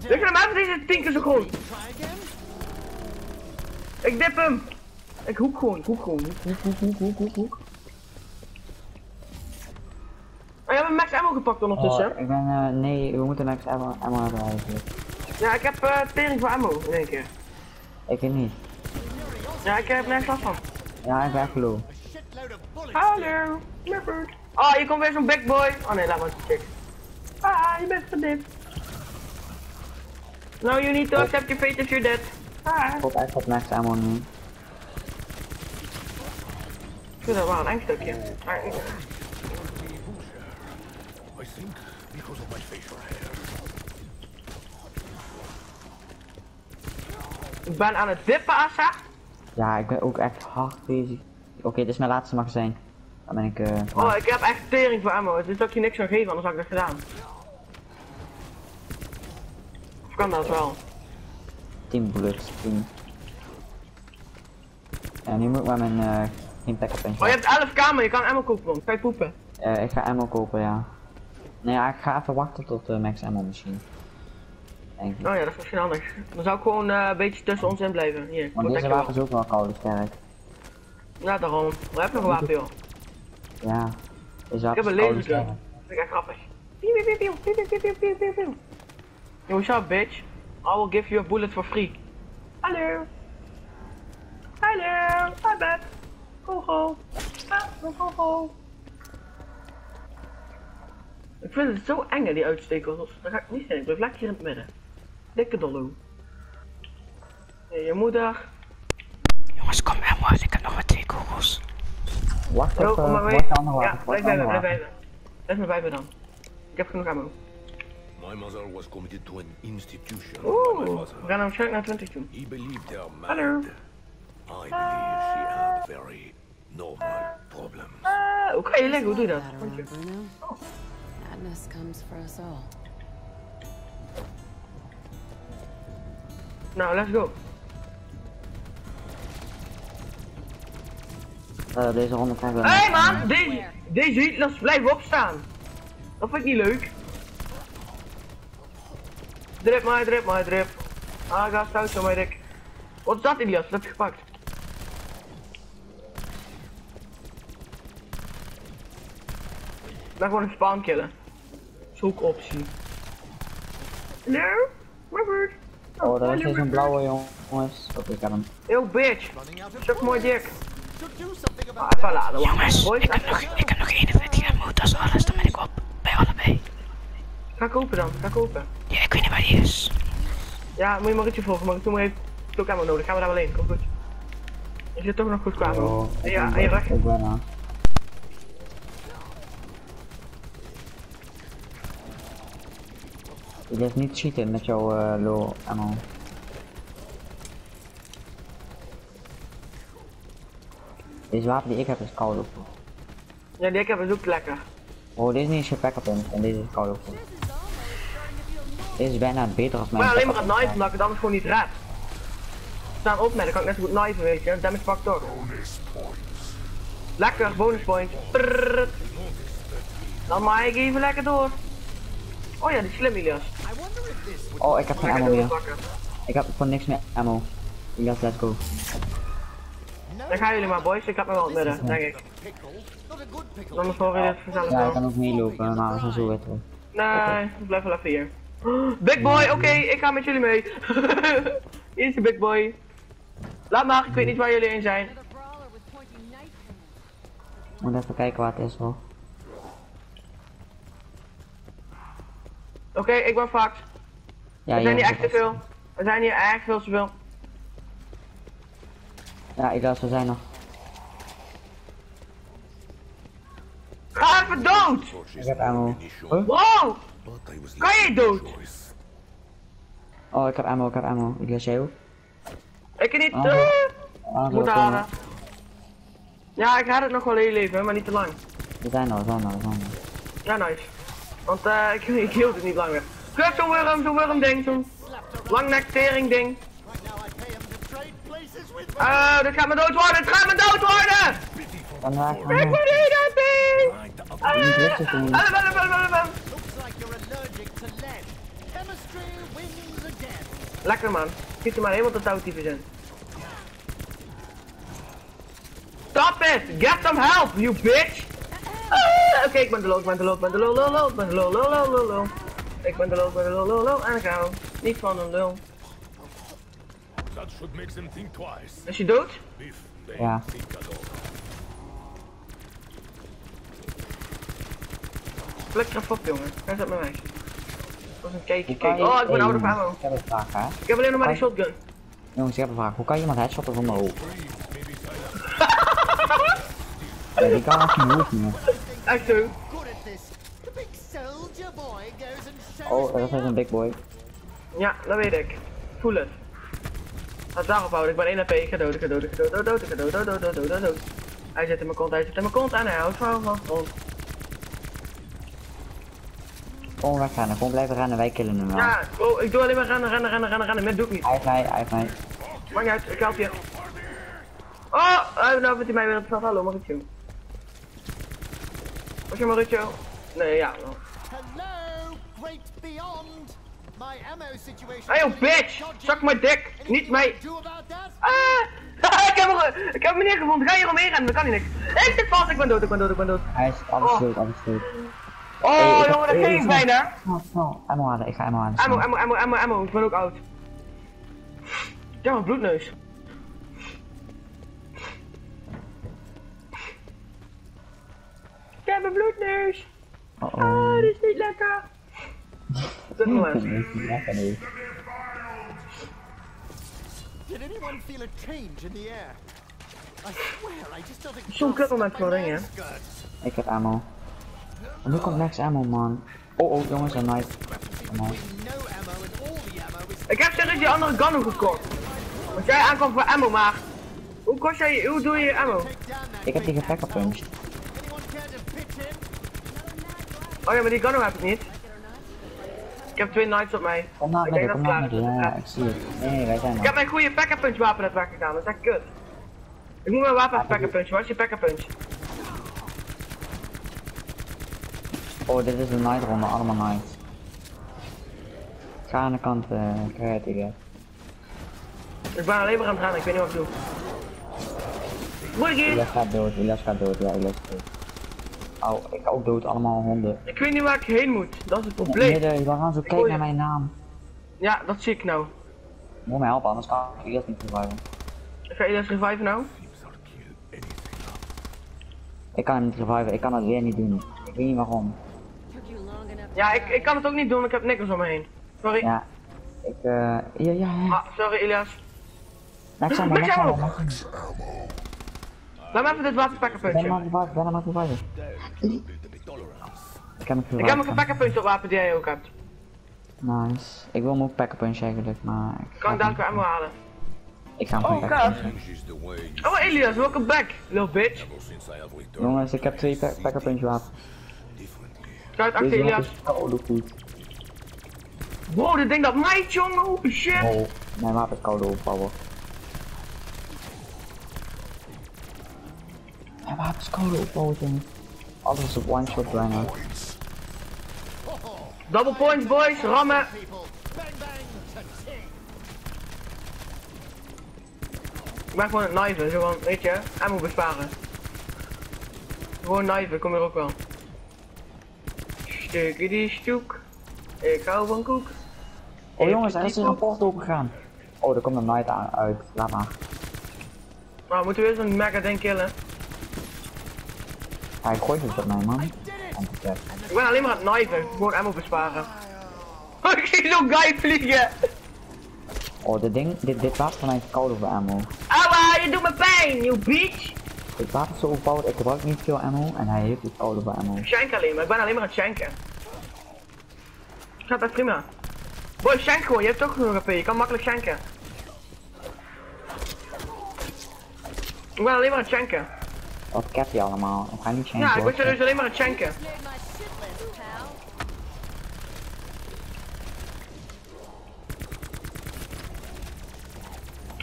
Ik hem even deze tien keer again. Ik dip hem. Ik hoek gewoon, hoek gewoon. Hoek, hoek, hoek, hoek, hoek, hoek. Oh, je hebt een max ammo gepakt ondertussen. Oh, ik ben, eh, nee, we moeten max ammo, ammo hebben eigenlijk. Ja, ik heb eh tering voor ammo in één keer. Ik weet niet. Ja, ik heb nergens last van. Ja, ik ben echt low. Shitload of bullets. Hallo, Leopard. Oh, hier komt weer zo'n big boy. Oh nee, laat maar chick. Ah, je bent verdipt. No, you need to accept your fate if you're dead. Ah, Ik hoop echt op max ammo nu. ik vind dat wel een eng stukje. Maar ik- I think because of my facial hair. ik ben aan het dippen, Asa. Ja, ik ben ook echt hard bezig. Oké, dit is mijn laatste magazijn. Dan ben ik eh klaar. Oh, ik heb echt tering voor ammo. Het is dat ik je niks zou geven, anders had ik dat gedaan. Dat wel? 10 bullets, 10. En nu moet ik maar mijn eh geen pack op Oh, je hebt 11 kamer, je kan ammo kopen, man. Kan je poepen? Eh, ik ga ammo kopen, ja. Nee, ja, ik ga even wachten tot uh, max ammo misschien. Denk ik. Oh ja, dat is misschien handig. Dan zou ik gewoon eh, een beetje tussen ons in blijven. Hier, Want deze wapen is ook wel koude sterk. Ja, daarom. We hebben nog een wapen, joh. Ja. Deze Ik heb een koude lasergun. Dat vind ik echt grappig. Piu, piu, piu, piu, piu, piu, piu, piu. Yo, what's up, bitch? I will give you a bullet for free. Hallo. Hallo. Hi, bad. Kogel. Ah, een kogel. Ik vind het zo eng, hè, die uitstekers. Dat ga ik niet zijn. Ik blijf lekker hier in het midden. Dikke dollo. Ja, je moeder. Jongens, kom maar, ik heb nog maar twee kogels. Wacht uh, maar wacht mee. de Ja, blijf bij me, blijf bij me. Blijf maar bij me dan. Ik heb genoeg ammo. My mother was committed to an institution. we gaan hem waarschijnlijk naar 20 doen. He believed her mad. Hallo. I believe she had very normal problems. Ah, hoe kan je liggen? Hoe doe dat? Bruno. Madness comes for us all. Nou, let's go. Eh, deze ronde krijgen we. Hé hey, man, deze, deze Hitlers blijven opstaan. Dat vind ik niet leuk. Drip maar, drip maar, drip. Ah, ga stout zo, maar Rick. Wat is dat, Ilias? Dat heb je gepakt. Ik ben gewoon een spawn killen. Dat is ook optie. Hallo? Robert? Oh, daar is hallo, weer zo'n Robert. blauwe jongens. Oké, ik heb hem. Yo, bitch. Stuk mooi dik. Ah, Jongens, ik heb nog, ik heb nog 41 ammo, dat is alles, dan ben ik op. Bij allebei. Ga kopen dan, ga kopen. Ja, ik weet niet waar die is. Ja, moet je maar iets volgen, maar toen heeft het ook ammo nodig. Gaan we daar wel heen, komt goed. Je zit toch nog goed qua ammo. Oh, Ja, en je rug. Ik ben er. Je blijft niet schieten met jouw uh, low ammo. Deze wapen die ik heb is koud op. Ja, die ik heb is ook lekker. Oh, deze is niet eens backup in en deze is koud op. Deze is bijna beter als mijn Maar alleen maar het knifen, omdat ik het anders gewoon niet red. Staan op met, dan kan ik net zo goed knifen, weet je. Damage pak toch. Lekker, bonus point. Prrrr. Dan maak ik even lekker door. Oh ja, die slim Ilias. Oh, ik heb geen ammo meer. Ik heb voor niks meer ammo. Yes, let's go. Dan gaan jullie maar boys, ik heb me wel in het midden, denk ik. Dan hoor je dit vanzelf Ja, ik kan ook meelopen, maar we zijn zo weer terug. Nee, ik blijf wel even hier. Big boy, oké, ik ga met jullie mee. hier is de big boy. Laat maar, ik weet niet waar jullie heen zijn. Moet even kijken waar het is hoor. Oké, ik ben fax. Ja, Er zijn hier echt te veel. Er zijn hier echt veel te veel. Ja, ik laat ze zijn nog. Ga even dood! Ik heb ammo. Huh? Wow! Kan je dood? Oh, ik heb ammo, ik heb ammo. Ik lees jij ook. Ik niet. Ah, moet zo, halen. Ja, ik ga het nog wel heel even, maar niet te lang. We zijn er, we zijn er, we zijn er. Ja, nice. Want eh, ik, ik hield het niet langer. Kut, zo'n worm, zo'n worm ding, zo'n langnek tering ding. Oh, dit gaat me dood worden, het gaat me dood worden! Vandaag, Ik ding! Niet allem, Lekker man, schiet er maar helemaal tot touwtyfus in. Stop it! Get some help, you bitch! Ah, Oké, ik ben de lol, ik ben de lol, ik ben de lol, lol, lol, ik ben de lol, lol, lol, lol, lol. Ik ben de lol, ik ben de lol, lol, lol, en ik hou niet van een lul. That should make them think twice. Is je dood? Ja. even op jongen, ga zet met mij. Was een cake, Oh, ik ben of jongens, ammo. Ik heb een vraag, hè. Ik heb alleen nog maar die shotgun. Jongens, ik heb een vraag. Hoe kan je iemand headshotten zonder hoofd? Ja, die kan echt niet meer. Echt zo. Oh, dat is een big boy. Ja, dat weet ik. Voel het. Laat daarop houden, ik ben 1 HP, ik ga dood, ik ga dood, ik ga dood, dood, dood, ik ga dood, dood, dood, dood, dood, dood. Hij zit in mijn kont, hij zit in mijn kont en hij houdt van van. Gewoon wegrennen, gewoon blijven rennen, wij killen hem wel. Ja, oh, ik doe alleen maar rennen, rennen, rennen, rennen, rennen, met doe ik niet. Hij heeft mij, hij heeft mij. Maakt niet uit, ik help je. Oh, uh, nou vindt hij mij weer het Hallo Mauricio. Was je Mauricio? Nee, ja. wel. Hello, great beyond. My ammo situation. Hey, yo, bitch! Zak mijn dik! Niet mij! Ah! ik heb hem, ik heb hem neergevonden, ga hier omheen rennen, dat kan niet niks. Ik zit vast, ik ben dood, ik ben dood, ik ben dood. Hij is alles dood, alles dood. Oh, Hey, ik jongen, dat ging ik- bijna. Snel, snel. Ammo halen, ik ga ammo halen. Ammo, ammo, ammo, ammo, ammo, ik ben ook oud. Ja, mijn bloedneus. Ik heb een bloedneus. Oh Ah, oh. is niet lekker. Dit moment. Lekker. Did anyone feel a change in the air? I swear, I just don't think. Zo'n my voor dingen. skirt. Ik heb ammo. En nu komt next ammo, man. Oh, oh, jongens, een knife. Ik heb serieus die andere gun gekocht. Want jij aankwam voor ammo, maar... Hoe kost jij, hoe doe je ammo? Ik heb die gepack gepunched. Oh ja, maar die gun heb ik niet. Ik heb twee knights op mij. Kom naar Ik midden, denk kom dat naar het midden. Ja, ik zie het. Nee, wij zijn Ik heb mijn goede pack punch wapen net weggegaan, dat is echt kut. Ik moet mijn wapen pack punch, waar is je pack punch? Oh, dit is een night ronde, allemaal nights. Ga aan de kant, eh, krijg je het Ik ben alleen maar aan het rennen, ik weet niet wat ik doe. Moet ik hier? Ilas gaat dood, Ilas gaat dood, ja, Ilas gaat dood. Au, ik ook dood, allemaal honden. Ik weet niet waar ik heen moet, dat is het probleem. Midden, waarom zo Ik kijk hoor naar mijn naam. Ja, dat zie ik nou. Moet me helpen, anders kan ik Ilas niet surviven. Ik ga eerst revive nou. Ik kan hem niet surviven, ik kan het weer niet doen. Ik weet niet waarom. Took you long enough. Ja, ik, ik kan het ook niet doen, ik heb niks om me heen. Sorry. Ja, ik, eh, ja, ja, ja. Ah, sorry Elias. Next ammo, jij ammo. Laat me even dit wapen packen Ben hem aan ben hem aan het reviven. Build a bit tolerance. Ik heb hem Ik heb een packen punch op wapen die jij ook hebt. Nice. Ik wil hem ook packen punch eigenlijk, maar... Ik Kan ik dadelijk weer ammo halen. Ik ga hem Oh, God. Oh Elias, welcome back, little bitch. Jongens, ik heb twee pa packer Kijk achter Elias. koude goed. Wow, dit ding dat mij jongen, holy shit. Oh, mijn wapen is koude power. Mijn wapen is koude power, jongen. Alles is op one shot bijna. Double points boys, rammen. Ik ben gewoon aan het kniven, gewoon, weet je, ammo besparen. Gewoon kniven, kom hier ook wel. Stukje die stoek. Ik hou van koek. Oh jongens, er is hier een poort opengegaan. Oh, er komt een night aan uit. Laat maar. Nou, moeten we weer zo'n mega ding killen. Hij gooit het op mij, man. Ik ben alleen maar aan het kniven, gewoon ammo besparen. ik zie zo'n guy vliegen. Oh, dit ding, dit, dit van mij is koude voor ammo. Aua, je doet me pijn, you bitch. Wapen is zo overpowered, ik gebruik niet veel ammo en hij heeft het voor ammo. Ik shank alleen maar, ik ben alleen maar aan het shanken. Gaat echt prima. Boy, shank gewoon, je hebt toch genoeg AP, je kan makkelijk shanken. Ik ben alleen maar aan het shanken. Wat cap je allemaal? Ik ga niet changen. Ja, ik ben serieus alleen maar aan het shanken.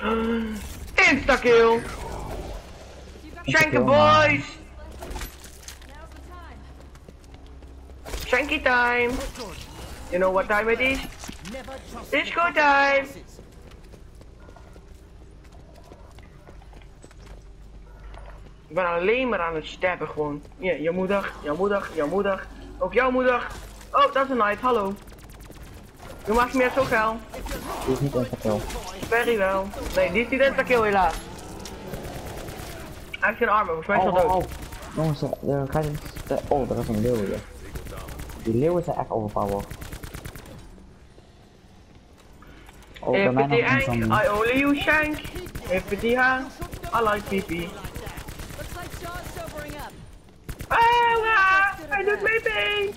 Insta-kill! Shanken boys! Shanky time! You know what time it is? Disco time! Ik ben alleen maar aan het stabben gewoon. Ja, je moeder, jouw moeder, jouw moeder. Ook jouw moeder. Oh, dat is een knight, hallo. Je maakt meer zo geil. Die is niet kill. Very wel. Nee, die is niet insta-kill helaas. Hij heeft geen armen, volgens mij is Oh, hij oh, dood. oh. Jongens, er er gaat iets... te- Oh, er is een leeuw hier. Die leeuw is echt overpowered. Oh, bij mij nog Hippity een zombie. I only use Shank. Hippity Hank, I like up. Ah, hij doet pijn.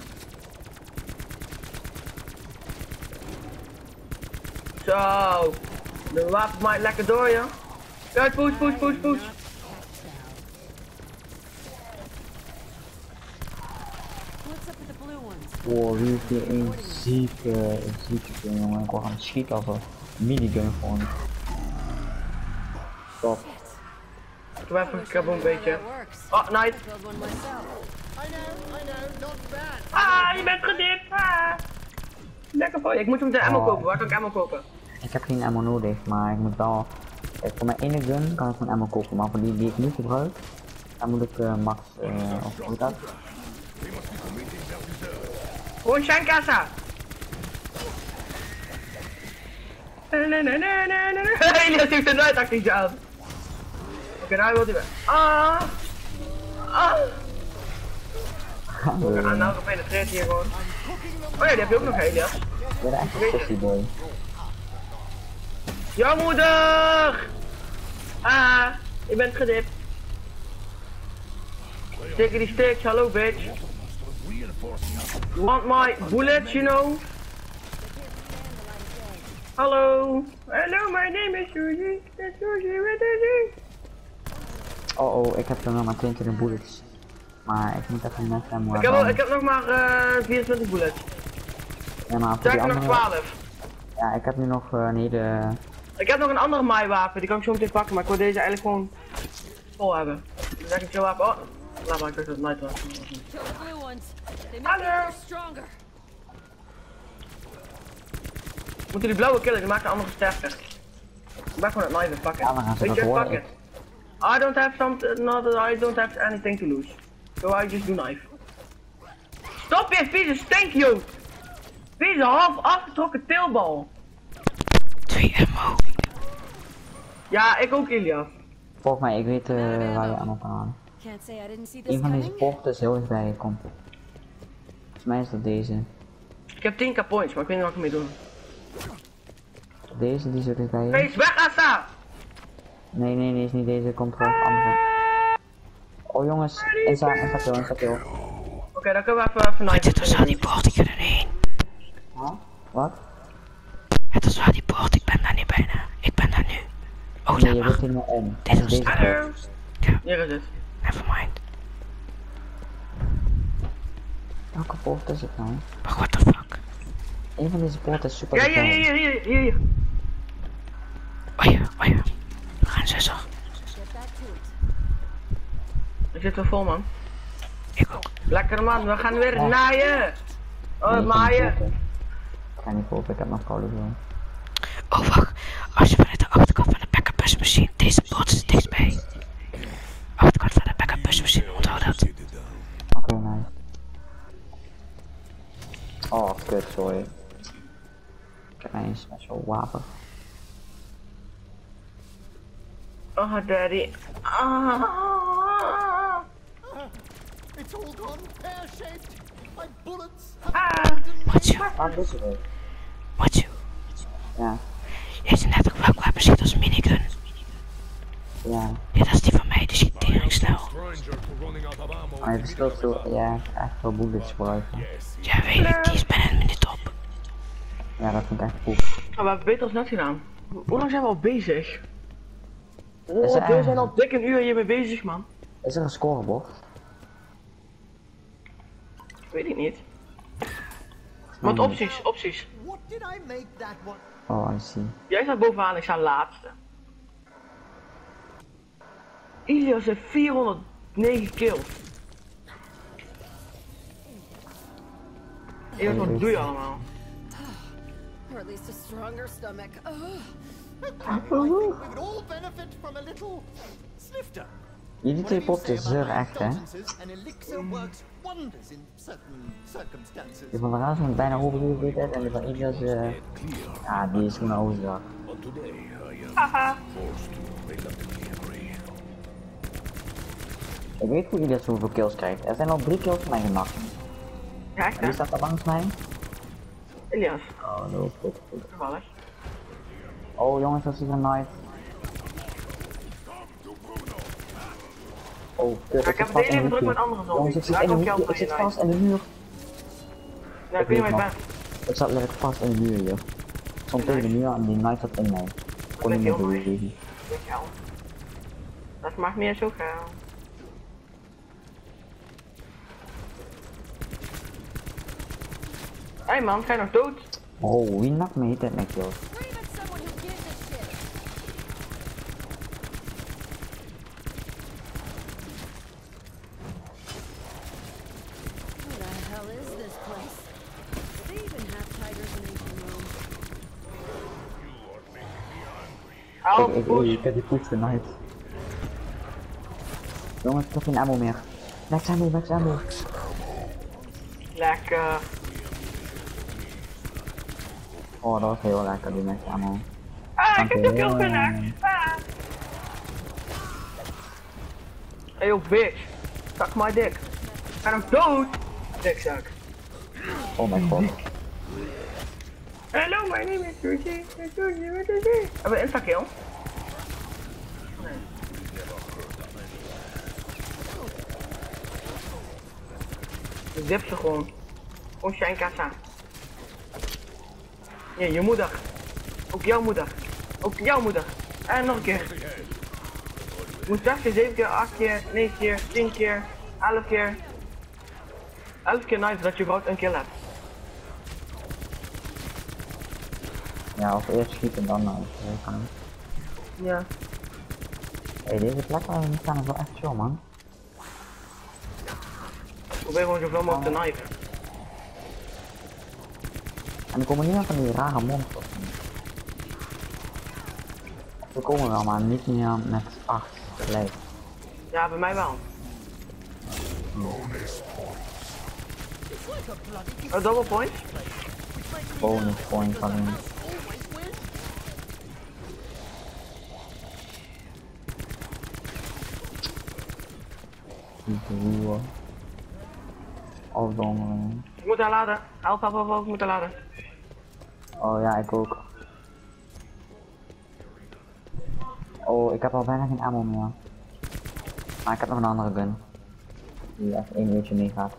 Zo, de wapen maakt lekker door, ja. Ja, push, push, push, push. What's up with the Wow, wie heeft hier een zieke, zieke gun, jongen. Ik word aan het schieten als een minigun gewoon. Stop. Ik heb even een beetje. Oh, nice. Build one myself. I know, I know, not bad. Ah, je bent gedipt. Ah. Lekker voor je. Ik moet hem de ammo Oh. kopen. Waar kan ik ammo kopen? Ik heb geen ammo nodig, maar ik moet wel... Kijk, voor mijn ene gun kan ik gewoon ammo kopen, maar voor die die ik nu gebruik, dan moet ik eh, max, eh of hoe dat? Gewoon Shankasa. Nee, nee, nee, nee, nee, nee. Elias heeft er nooit actief aan. Oké, nou wil hij weg. Ah. Ah. gaan we. Ja, nou gepenetreerd hier gewoon. Oh ja, die heb je ook nog, Elias. Ik ben echt een pussy boy. Jouw moeder! Ah, je bent gedipt. Sticky die sticks, hallo bitch. Want my bullets, you know? Hallo. Hello, my name is Suzy. That's Suzy with a Z. Oh oh, ik heb er nog maar 22 bullets. Maar ik moet even net hem Ik heb, ik heb nog maar eh 24 bullets. Ja, maar voor Sterker nog andere... 12. Ja, ik heb nu nog uh, een hele... Ik heb nog een andere maaiwapen, die kan ik zo meteen pakken, maar ik wil deze eigenlijk gewoon vol hebben. Dan zeg ik zo wapen, oh, laat maar, ik dacht dat het night was. Hallo. Moeten die blauwe killen, die maken andere sterker. Ik ben gewoon het knife pakken. Ja, we gaan ze Weet je, it. I don't have something, not that I don't have anything to lose. So I just do knife. Stop je vieze stinkjood! Vieze half afgetrokken teelbal. 2 ammo. Ja, ik ook Ilias. Volgens mij, ik weet uh, waar je aan see this Een van deze poorten is heel dichtbij je komt. Volgens mij is dat deze. Ik heb 10k points, maar ik weet niet wat ik ermee doen. Deze, die zo dichtbij je. Wees weg, Asa! Nee, nee, nee, is niet deze. Komt gewoon andere. Oh jongens, insta, insta kill, insta kill. Oké, dan kunnen we even, even Dit was aan die poort, ik er niet heen. Huh? Wat? Het was aan die poort, ik ben daar niet bijna. Ik ben daar nu. Oh, Nee, daar je om. Dit Dat is was deze Hallo. Ja, Hier is het. nevermind. Welke poort is het nou? Maar what the fuck? Een van deze poorten is super Ja, hier, dichtbij. hier, hier, hier, hier. Oh ja, oh ja. We gaan zussen. Ik zit wel vol, man. Ik ook. Lekker man, we gaan weer Ja. naaien. Oh, Nee, ik ga niet maaien. Ik ga niet poorten, ik heb nog koude gewoon. Oh wacht, als je vanuit de achterkant van de backup busmachine, deze poort is dichtbij. Achterkant van de backup busmachine, onthoud Oh, kut, sorry. Ik heb mijn special wapen. Oh, daddy. Ah. It's all gone pear-shaped. My bullets Ah. Matsu, Ah, dit is het. Matsu. Ja, Jij zei net ook welk wapen schiet als een minigun. Ja. Ja, dat is die van mij, die schiet tering snel. Maar je verschilt zo, ja, echt veel bullets gebruiken. Ja, weet ik, die is bijna een minuut op. Ja, dat vind ik echt cool. Oh, we hebben beter als net gedaan. Hoe lang zijn we al bezig? Is Oh, er- we zijn al dik een uur hiermee bezig, man. Is er een scorebord? Weet ik niet. Wat opties, opties. Oh, I see. Jij staat bovenaan, ik sta laatste. Ilias heeft 409 kills. Ilias, wat doe je allemaal? Or at least a stronger stomach. Ugh. I think we would all benefit from a little snifter. Jullie twee Whatever you potten say zeur about echt, hè? circumstances. Die van de raas met bijna dit en die van Ilias, eh ja, die is gewoon overzag. But Ik weet hoe Ilias hoeveel kills krijgt. Er zijn al drie kills van mij gemaakt. Ja, echt wie staat er langs mij? Ilias, Oh, no, goed, goed. toevallig. Oh jongens, dat is een knife. Oh, kut, Ja, ik heb het hele even druk met andere Jongens, zombies. ik zit, in de muur, ik zit vast in de muur. Ja, ik weet niet waar nog. bent. Ik zat letterlijk vast in de muur hier. Ik stond tegen de muur en die knife zat in mij. Ik kon ben niet meer bewegen. Dat mag meer zo gaan. Hé hey man, ga je nog dood? Oh, wie nakt me dit met. Au, Ik, ik, push. ik heb die push genaaid. Jongens, ik heb geen ammo meer. Max ammo, max ammo. Lekker. Oh, dat was heel lekker, die max ammo. Ah, ik heb de kill kunnen. Ah. Hey yo bitch. Suck my dick. Ga nog dood. Dikzak. Oh mijn god. Hello, my name is Susie. Susie, what is it? Hebben we insta-kill? Nee. Ik dip ze gewoon. Gewoon zijn kassa. Ja, je moeder. Ook jouw moeder. Ook jouw moeder. En nog een keer. Je moet 6 keer, 7 keer, 8 keer, 9 keer, 10 keer, 11 keer. 11 keer nice dat je überhaupt een kill hebt. Ja, of eerst schieten dan nou. Dat kan niet. Ja. Hey, deze plek waar we nu staan is wel echt chill man. Probeer gewoon zoveel mogelijk te knifen. En er komen niet meer van die rare monsters. We komen wel, maar niet meer met acht tegelijk. Ja, bij mij wel. Oh, double point? Bonus point van hun. Die broer. Afdondering. Ik moet haar laden. Help, help, help, help, ik moet haar laden. Oh ja, ik ook. Oh, ik heb al bijna geen ammo meer. Maar ik heb nog een andere gun. Die echt één uurtje meegaat.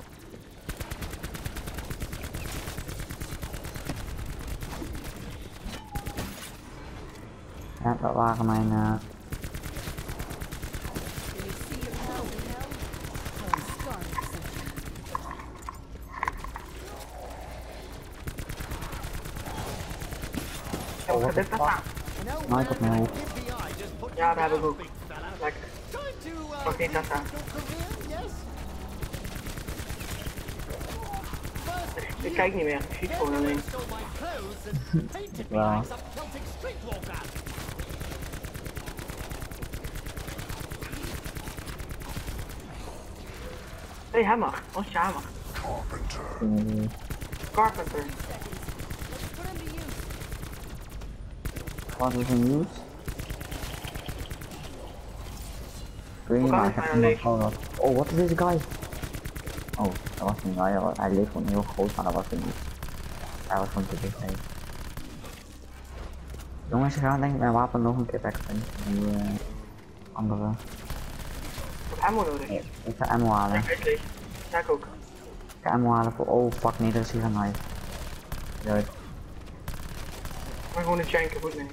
Ja, dat waren mijn eh Can you see your hell in hell? Oh, scarlet section. Wat is dat nou? Ik heb mijn hoofd. Ja, dat heb ik ook. Lekker. Pak niet dat aan. your career, yes? First, Ik kijk niet meer. Ik schiet gewoon alleen. Hé, hey, hammer. Je hammer? die Carpenter. Put him to use. Wat is een use? Ik weet niet, Hoe maar kan ik het heb bijna iemand leeg? gewoon wat. Oh, wat is deze guy? Oh, dat was een guy, hij leek gewoon heel groot, maar dat was het niet. Hij was gewoon te dichtbij. Jongens, ik ga denk ik mijn wapen nog een keer wegvinden. Die eh, andere. Ik heb ammo nodig. Ik ga ammo halen. Ja, is ik ook. Ik ga ammo halen voor. Oh, fuck nee, er is hier een knife. Juist. Maar gewoon een shanken, goed nee.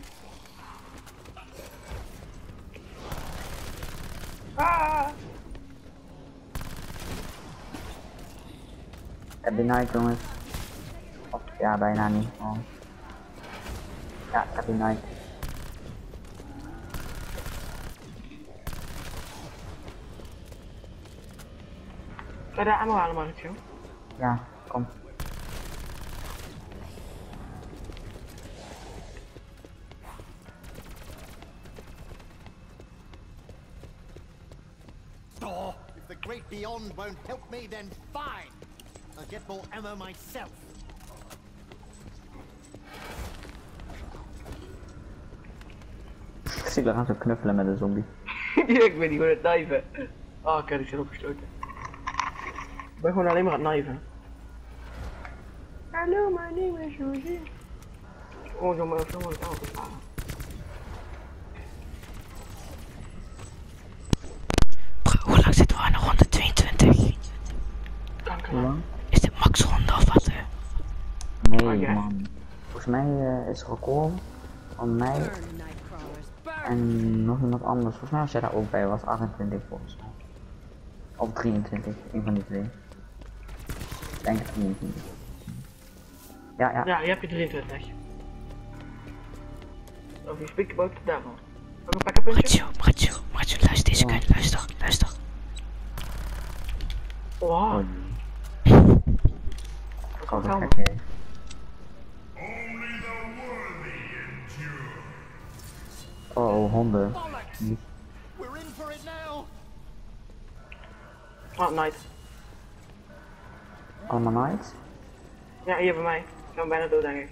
Ah! Ik heb die knife, jongens. Of, ja, bijna niet. Oh. Ja, ik heb die knife. Ga daar ammo halen, man, joh. Ja, kom. Oh, if the great beyond won't help me, then fine. I'll get more ammo myself. Ik daar gaan zo knuffelen met een zombie. ik ben niet goed aan het kniven. Oh, ik heb ik zit opgesloten. Ik ben gewoon alleen maar aan het kniven. Hallo, my name is Rosie. Oh, zo maar zo maar het auto halen. Bro, hoe lang zitten we aan de ronde 22? Kanker. Hoe lang? Is dit max ronde of wat? hè? Man. Volgens mij eh, is er gekomen van mij en nog iemand anders. Volgens mij was jij daar ook bij, was 28 volgens mij. Of 23, een van die twee. Ik denk 23. Ja, ja. Ja, je hebt je 23. Of je speak about the devil. Ook een pakkenpuntje? Macho, macho, macho, luister deze kant, luister, luister. Wow. Oh, Dat oh, komt Oh, honden. Oh, night. Allemaal night? Ja, hier bij mij. Ik kan bijna dood, denk ik.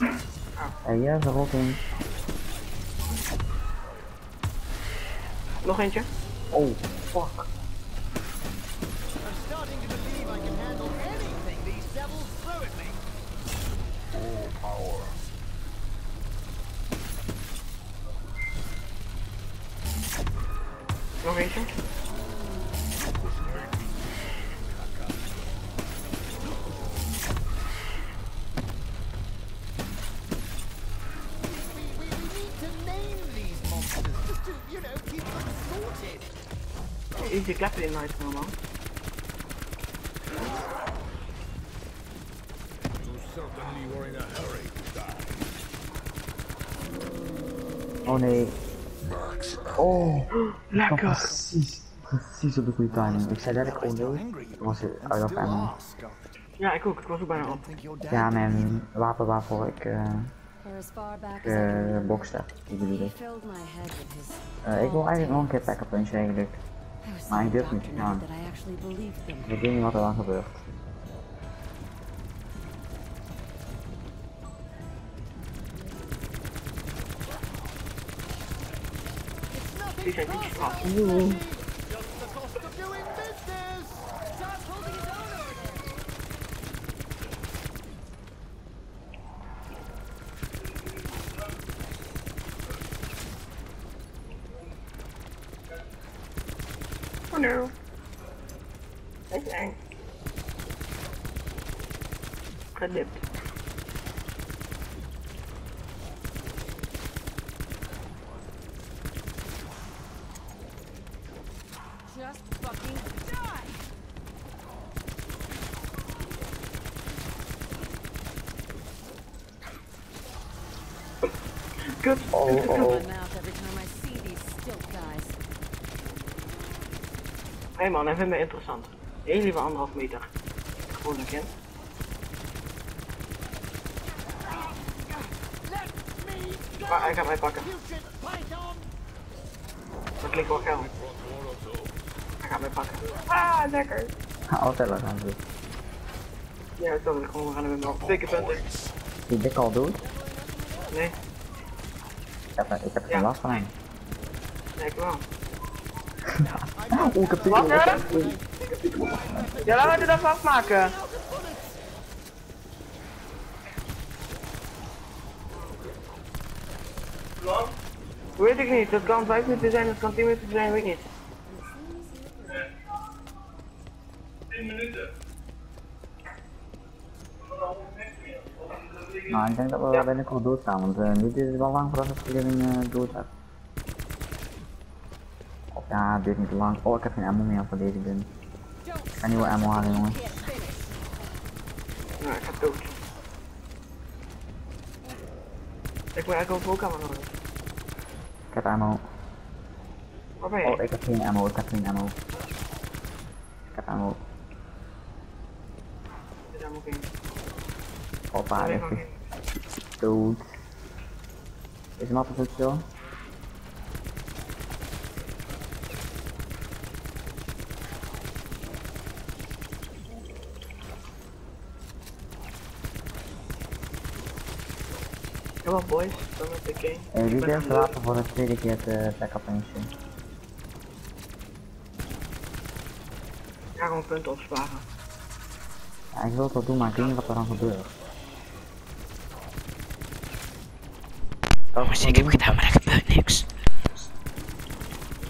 Oh. En jij de rotting. Nog eentje. Oh, fuck. All oh, power. Them sorted. Easy klappen in nice man. You certainly were in a hurry to die. Oh nee. Oh, Lekker. precies. Precies op de goede timing. Ik zei dat ik oh nee. Toen was het out of ammo. Ja, ik ook. Ik was ook bijna op. Ja, mijn wapen waarvoor ik eh uh. Die bedoel he ik. Eh, ik wil eigenlijk nog een keer pack-up punch eigenlijk. Maar ik durf niet, believed them. Ik weet niet wat er dan gebeurt. Die zijn niet straf. Just the cost of doing business. Stop holding his own over there. Oh no. Dat is eng. Gedipt. Just fucking die! Kut. Oh, In oh, my oh. mouth every time I see these stilt guys. Hé man, hij vindt me interessant. Heel lieve anderhalf meter. Gewoon een kind. Maar hij gaat mij pakken. Dat klinkt wel geil. Hij gaat mij pakken. Ah, lekker. Altijd wel gaan doen. Ja, dat wil ik gewoon. We gaan hem nog twee keer punten. Die dik al doet. Nee, Ik heb, ik heb geen Ja. last van hem. nee, ik wel. Oeh, ik heb Wat hè? Ja, laten we het even afmaken. Weet ik niet, dat kan 5 minuten zijn, dat kan 10 minuten zijn, weet ik niet. Nou, ik denk dat we wel binnenkort doodgaan, want nu is het wel lang voordat ik iedereen uh, dood heb. Ja, dit niet lang. Oh, ik heb geen ammo meer voor deze gun. Ik ga nieuwe ammo halen, jongen. Nou, ik ga dood. Ik wil eigenlijk ook woonkamer nodig. Ik heb ammo. Waar ben jij? Oh, ik heb geen ammo, ik heb geen ammo. Ik heb ammo. Ik heb ook geen. Hoppa, Nee, dit is dood. Is een altijd goed zo? Kom op boys, dan met de game. Eh, wie Ik ben durft te aan laten voor de tweede keer te backup punchen? Ik ga gewoon punten opsparen. Ja, ik wil het wel doen, maar ik weet niet wat er dan gebeurt. Zal Jongens, ik heb gedaan, maar er gebeurt niks.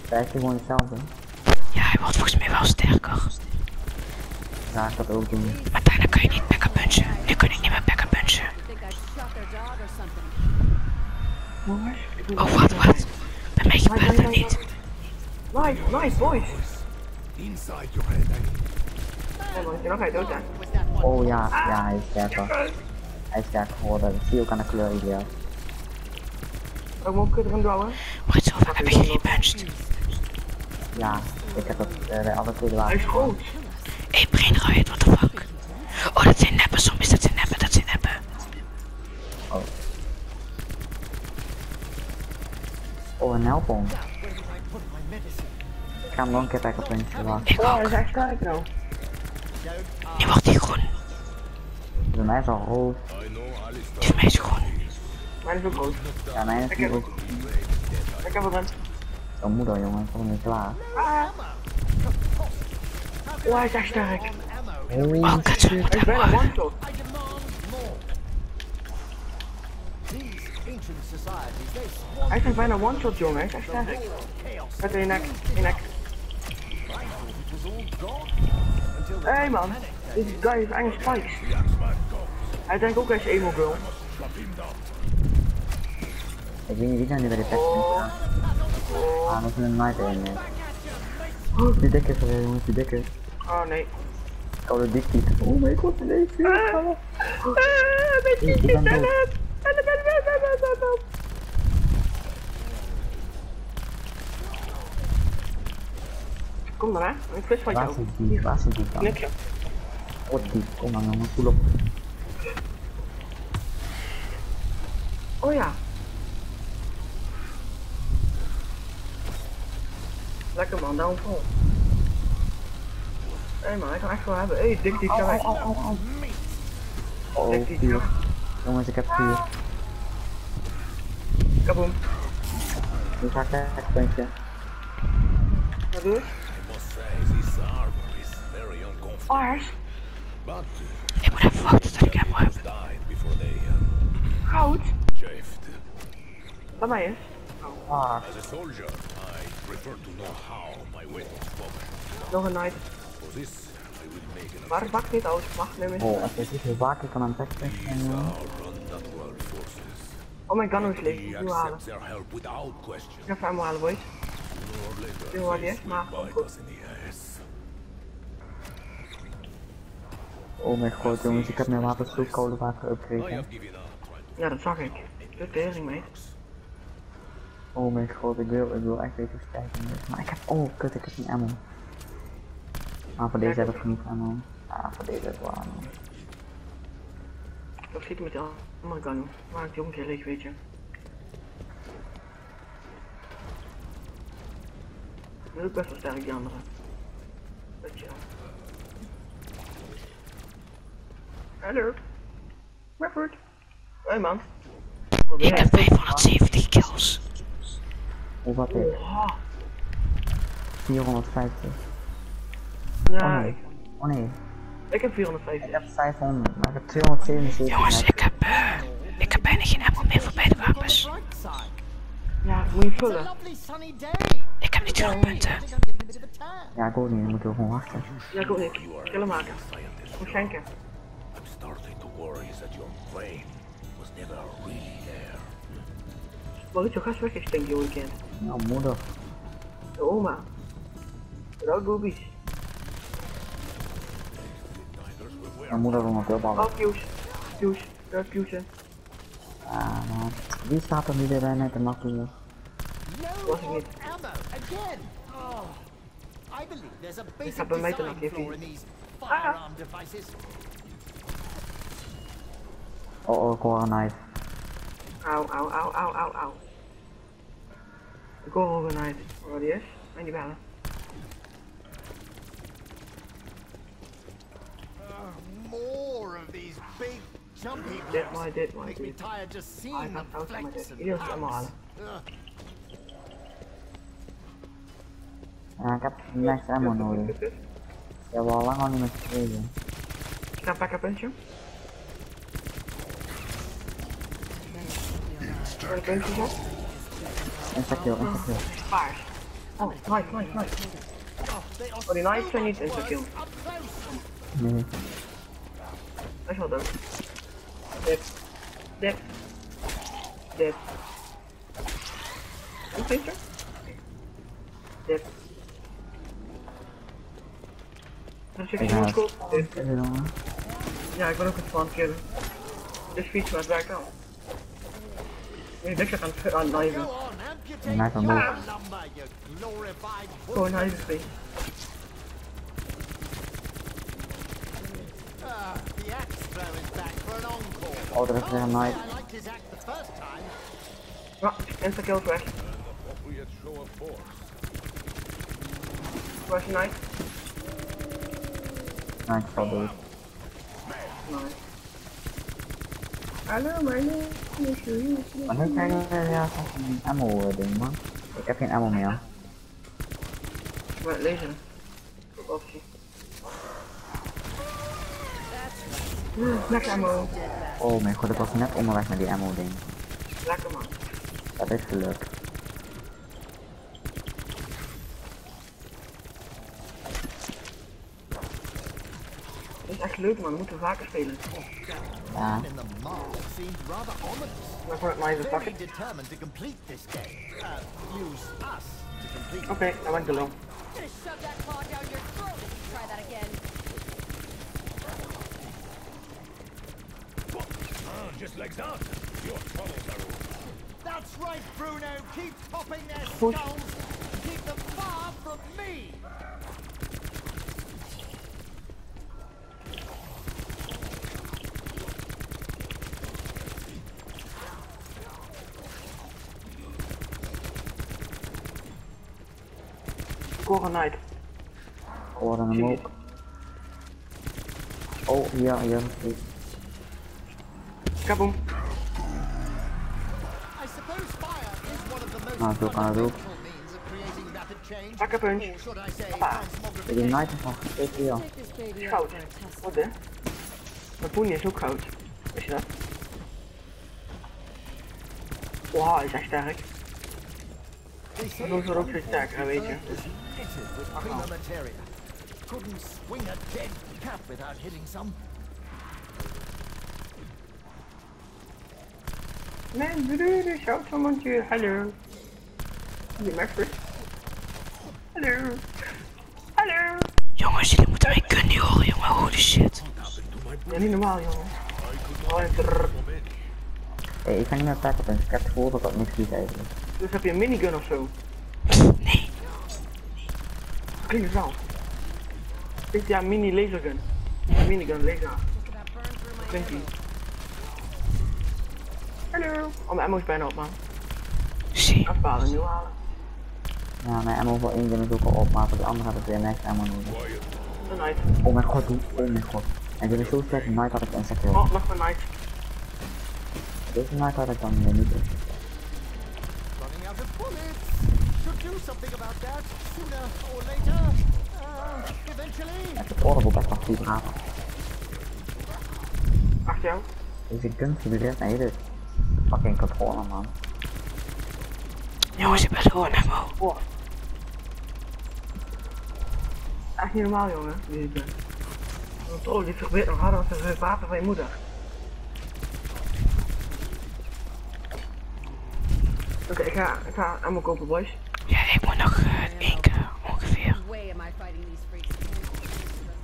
Krijg je gewoon hetzelfde? Ja, hij wordt volgens mij wel sterker. Ga ik dat ook doen? Maar daarna kun je niet backup punchen. Nu kun ik niet meer backup Oh, wat, wat? Bij mij gebeurt dat niet. Nice, nice boys. Inside your head, man, dan ga je dood zijn. Oh ja, ja, hij is sterker. Hij is sterker geworden. Dat zie je ook aan de kleur ideaal. Ook moet ik erin douwen. Maar zo vaak heb je gepunched. Ja, ik heb dat eh, bij alle tweede Hij is groot. Hé, hey, Brain Riot, what the fuck? Oh, dat zijn neppen, zombies, dat zijn neppen, dat zijn neppen. Oh, een helpon. Where did I put my medicine? Ik ga hem nog een keer. Wacht. Oh, hij is echt sterk nou. Nu wordt hij groen. Bij mij is al rood. Die van mij is groen. Mijn is ook groot. Ja, mijn is Ik heb ook. Ik heb het. Oh, moeder jongen, ik ben niet klaar. Oh, hij is echt sterk. Oh, kut, is hebben. bijna one shot. I demand more. Ancient societies, they swan Hij is echt bijna one-shot, jongen. Is echt sterk. Met in je nek, Hé hey, man, deze guy heeft enge spikes. Hij denkt ook hij is emo girl. Ik weet niet wie daar nu bij de pet staan. Ah, dat is een in. Oh, die dikke is er, jongens, die dikke. Oh nee. Koude diktiet. Oh mijn god, nee, zie Ah, je? ah, met die Ik niet dood. het. En dan ben ik Kom maar hè, ik vis van Waar jou. zit die? Waar zit die dan? Knikje. Oh. Kom maar, jongen, voel op. Oh ja. Lekker man, downfall. Hé hey man, ik kan echt wel hebben. Hé, hey, dik die ga weg. Oh, Dik die vuur. ga Jongens, ik heb vuur. Kaboom. Nu ga ik echt puntje. Wat doe je? I must say, this armor is very uncomfortable. Paars. But Ik moet even wachten tot ik hem heb. uh, died before they uh, Goud. chafed. Laat mij eens. Ah, As a soldier, I prefer to know how my weapons function. Nog een night. Bak niet uit? Mag neem eens. oh, als je ziet hoe vaak ik kan aan het forces. Oh mijn gun is leeg. He Ik wil halen. Ik ga even ammo halen, boys. Doe. Oh mijn god, jongens, ik heb mijn wapen zo koude water I upgrade. have given up trying to Ja, dat zag ik. De tering mee. Oh mijn god, ik wil, ik wil echt ik ben. Maar ik heb, oh kut, ik heb geen ammo. Maar voor deze heb ik genoeg ammo. Ah, ammo. Dat schieten met die andere gun. Maak die leeg, weet je. Dat is ook best wel sterk, die andere. Weet je. Hallo. Redford. Hé man. Ik heb jij? 570 kills. Hoe wat is? Oh, 450. nee. Oh nee. Oh nee. Ik heb Ik 450. heb 500, maar ik heb 277. Jongens, ik heb, eh, ik heb bijna geen ammo meer voor beide wapens. Ja, moet je vullen. Ik heb niet genoeg punten. Ja, ik ook niet, dan moeten we gewoon wachten. Ja, ik ook niet. Killen maken. Moet schenken. I'm starting to worry that your brain was never really there. Wat is jouw gas weggestinkt, jonge kind? Nou, moeder. De oma. Without boobies. Mijn moeder wil nog heel ballen. Oh, Fuse. Fuse. Daar Fuse in. Ah, man. Wie staat er nu weer bij net de makkie? No Was ik niet. again. Oh, I believe there's a basic heb bij mij te firearm devices. Oh, oh, ik hoor een knife. Auw, auw, auw, auw, auw, auw. Ik hoor overnight. Waar die is? En die bellen. More of these big jumpy Dit blocks. maar, dit maar, Make me dit. tired just Hij seeing gaat them fout met flex dit. and Iedereen is allemaal bounce. halen. Ugh. Ja, ik heb max ammo nodig. Kut, kut. We hebben al lang al niet meer gekregen. Ik ga een pack puntje. Voor de puntjes op. Insta-kill, insta-kill. Paars. Oh, nice, nice, nice. Oh, die knives zijn niet insta-kill. Up close. Nee. Dat is wel dood. Dip. Dip. Dip. Een puntje? Dip. Dan zit je Ik gewoon ga goed. Dip. Even jongen. Ja, ik ben ook een fan killen. Dit fiets, maar het werkt wel. Nee, niks aan het aan het Go kniven. on, amputate Ik maak hem your boven. lumber, you glorified Gewoon kniven free. Ah, the axe throw is back for an encore. Oh, er is weer een knife. I liked his act the first time. Ja, insta-kill is weg. Appropriate show of force. Waar is je knife? Nou, ik val dood. Nice. Hallo, mijn naam is Julius. Maar nu krijg ik weer ja, een ammo eh, ding man. Ik heb geen ammo meer. Maar lezen. Goed optie. Max ammo. Oh mijn god, ik was net onderweg naar die ammo ding. Lekker man. Dat is geluk. Dat is echt leuk man, moeten we vaker spelen. Ja. Dan kom ik maar even pakken. determined to complete this game. Uh, use us to complete Oké, dan ben ik de lul. I'm gonna shove that claw down your throat if you try that again. Ah, just like that. Your tunnels are open. That's right, Bruno. Keep popping their Push. skulls. Keep them far from me. Score Knight. Horen hem ook. Oh, hier, hier. hier. Ik heb most Ah, zo ook. rapid change. Pakken punch. Hoppa. De transmogrification. United van baby out Goud. Wat hè? Mijn poenie is ook goud. Weet je dat? Wauw, hij is echt sterk. Dat is ook zo sterk, hè, weet je. Earth is littered with prima materia. Couldn't swing a dead cat without hitting some. Mijn broer is montuur. Hallo. Die Maxford. Hallo. Hallo. Jongens, jullie moeten mij kunnen horen, jongen. Holy shit. Ja, niet normaal, jongen. Oh. Hey, ik ga niet meer pakken, dus ik heb het gevoel dat dat niks doet eigenlijk. Dus heb je een minigun of zo? Nee. Klinkt het wel. Klinkt ja, mini lasergun. Een minigun, laser. Klinkt die. Hallo. Oh, mijn ammo is bijna op, man. Zie. Afbalen, nieuw halen. Ja, mijn ammo voor één gun is ook al op, maar voor die andere heb ik weer max ammo nodig. Een knight. Oh mijn god, die, oh mijn god. En dit is zo sterk, Night had ik insect heel. Oh, nog een knight. Deze Night had ik dan weer niet. Running out of bullets. Should do something about that sooner or later. Uh, eventually. Ik heb het oordeel best wel goed raar. Achter jou. Deze gun vibreert naar hele fucking controller man. Jongens, ik ben zo een ammo. Oh. Echt niet normaal, jongen. Die gun. Want oh, dit gebeurt nog harder dan het wapen van je moeder. Oké, ik ga, ik ga ammo kopen, boys. Ja, ik moet nog eh, één keer ongeveer.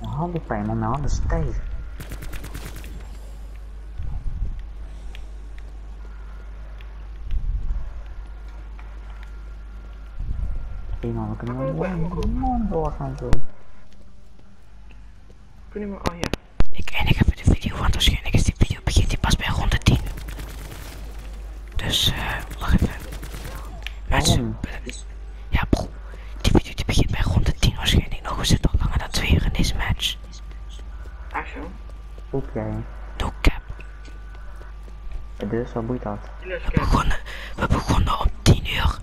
Mijn handen pijn man, mijn handen stijf. Oké man, we kunnen wel doorgaan zo. Kun je me... Oh, hier. Ik eindig even de video, want waarschijnlijk is die video begint die pas bij ronde 10. Dus, eh, wacht even. Mensen, ja bro, die video die begint bij ronde 10 waarschijnlijk nog. We zitten al langer dan twee uur in deze match. Echt zo. Oké, No cap. dus wat boeit dat? We begonnen, we begonnen om 10 uur.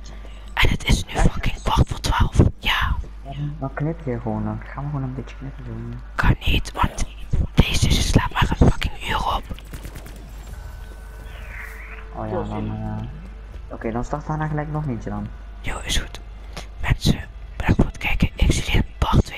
En het is nu fucking kwart voor twaalf. Ja. Dan knip je gewoon, dan gaan we gewoon een beetje knippen doen. Kan niet, want deze slaapt maar een fucking uur op. Oh ja, dan... Eh, oké, dan start daarna gelijk nog eentje dan. Jo, is goed. Mensen, bedankt voor het kijken. Ik zie je in part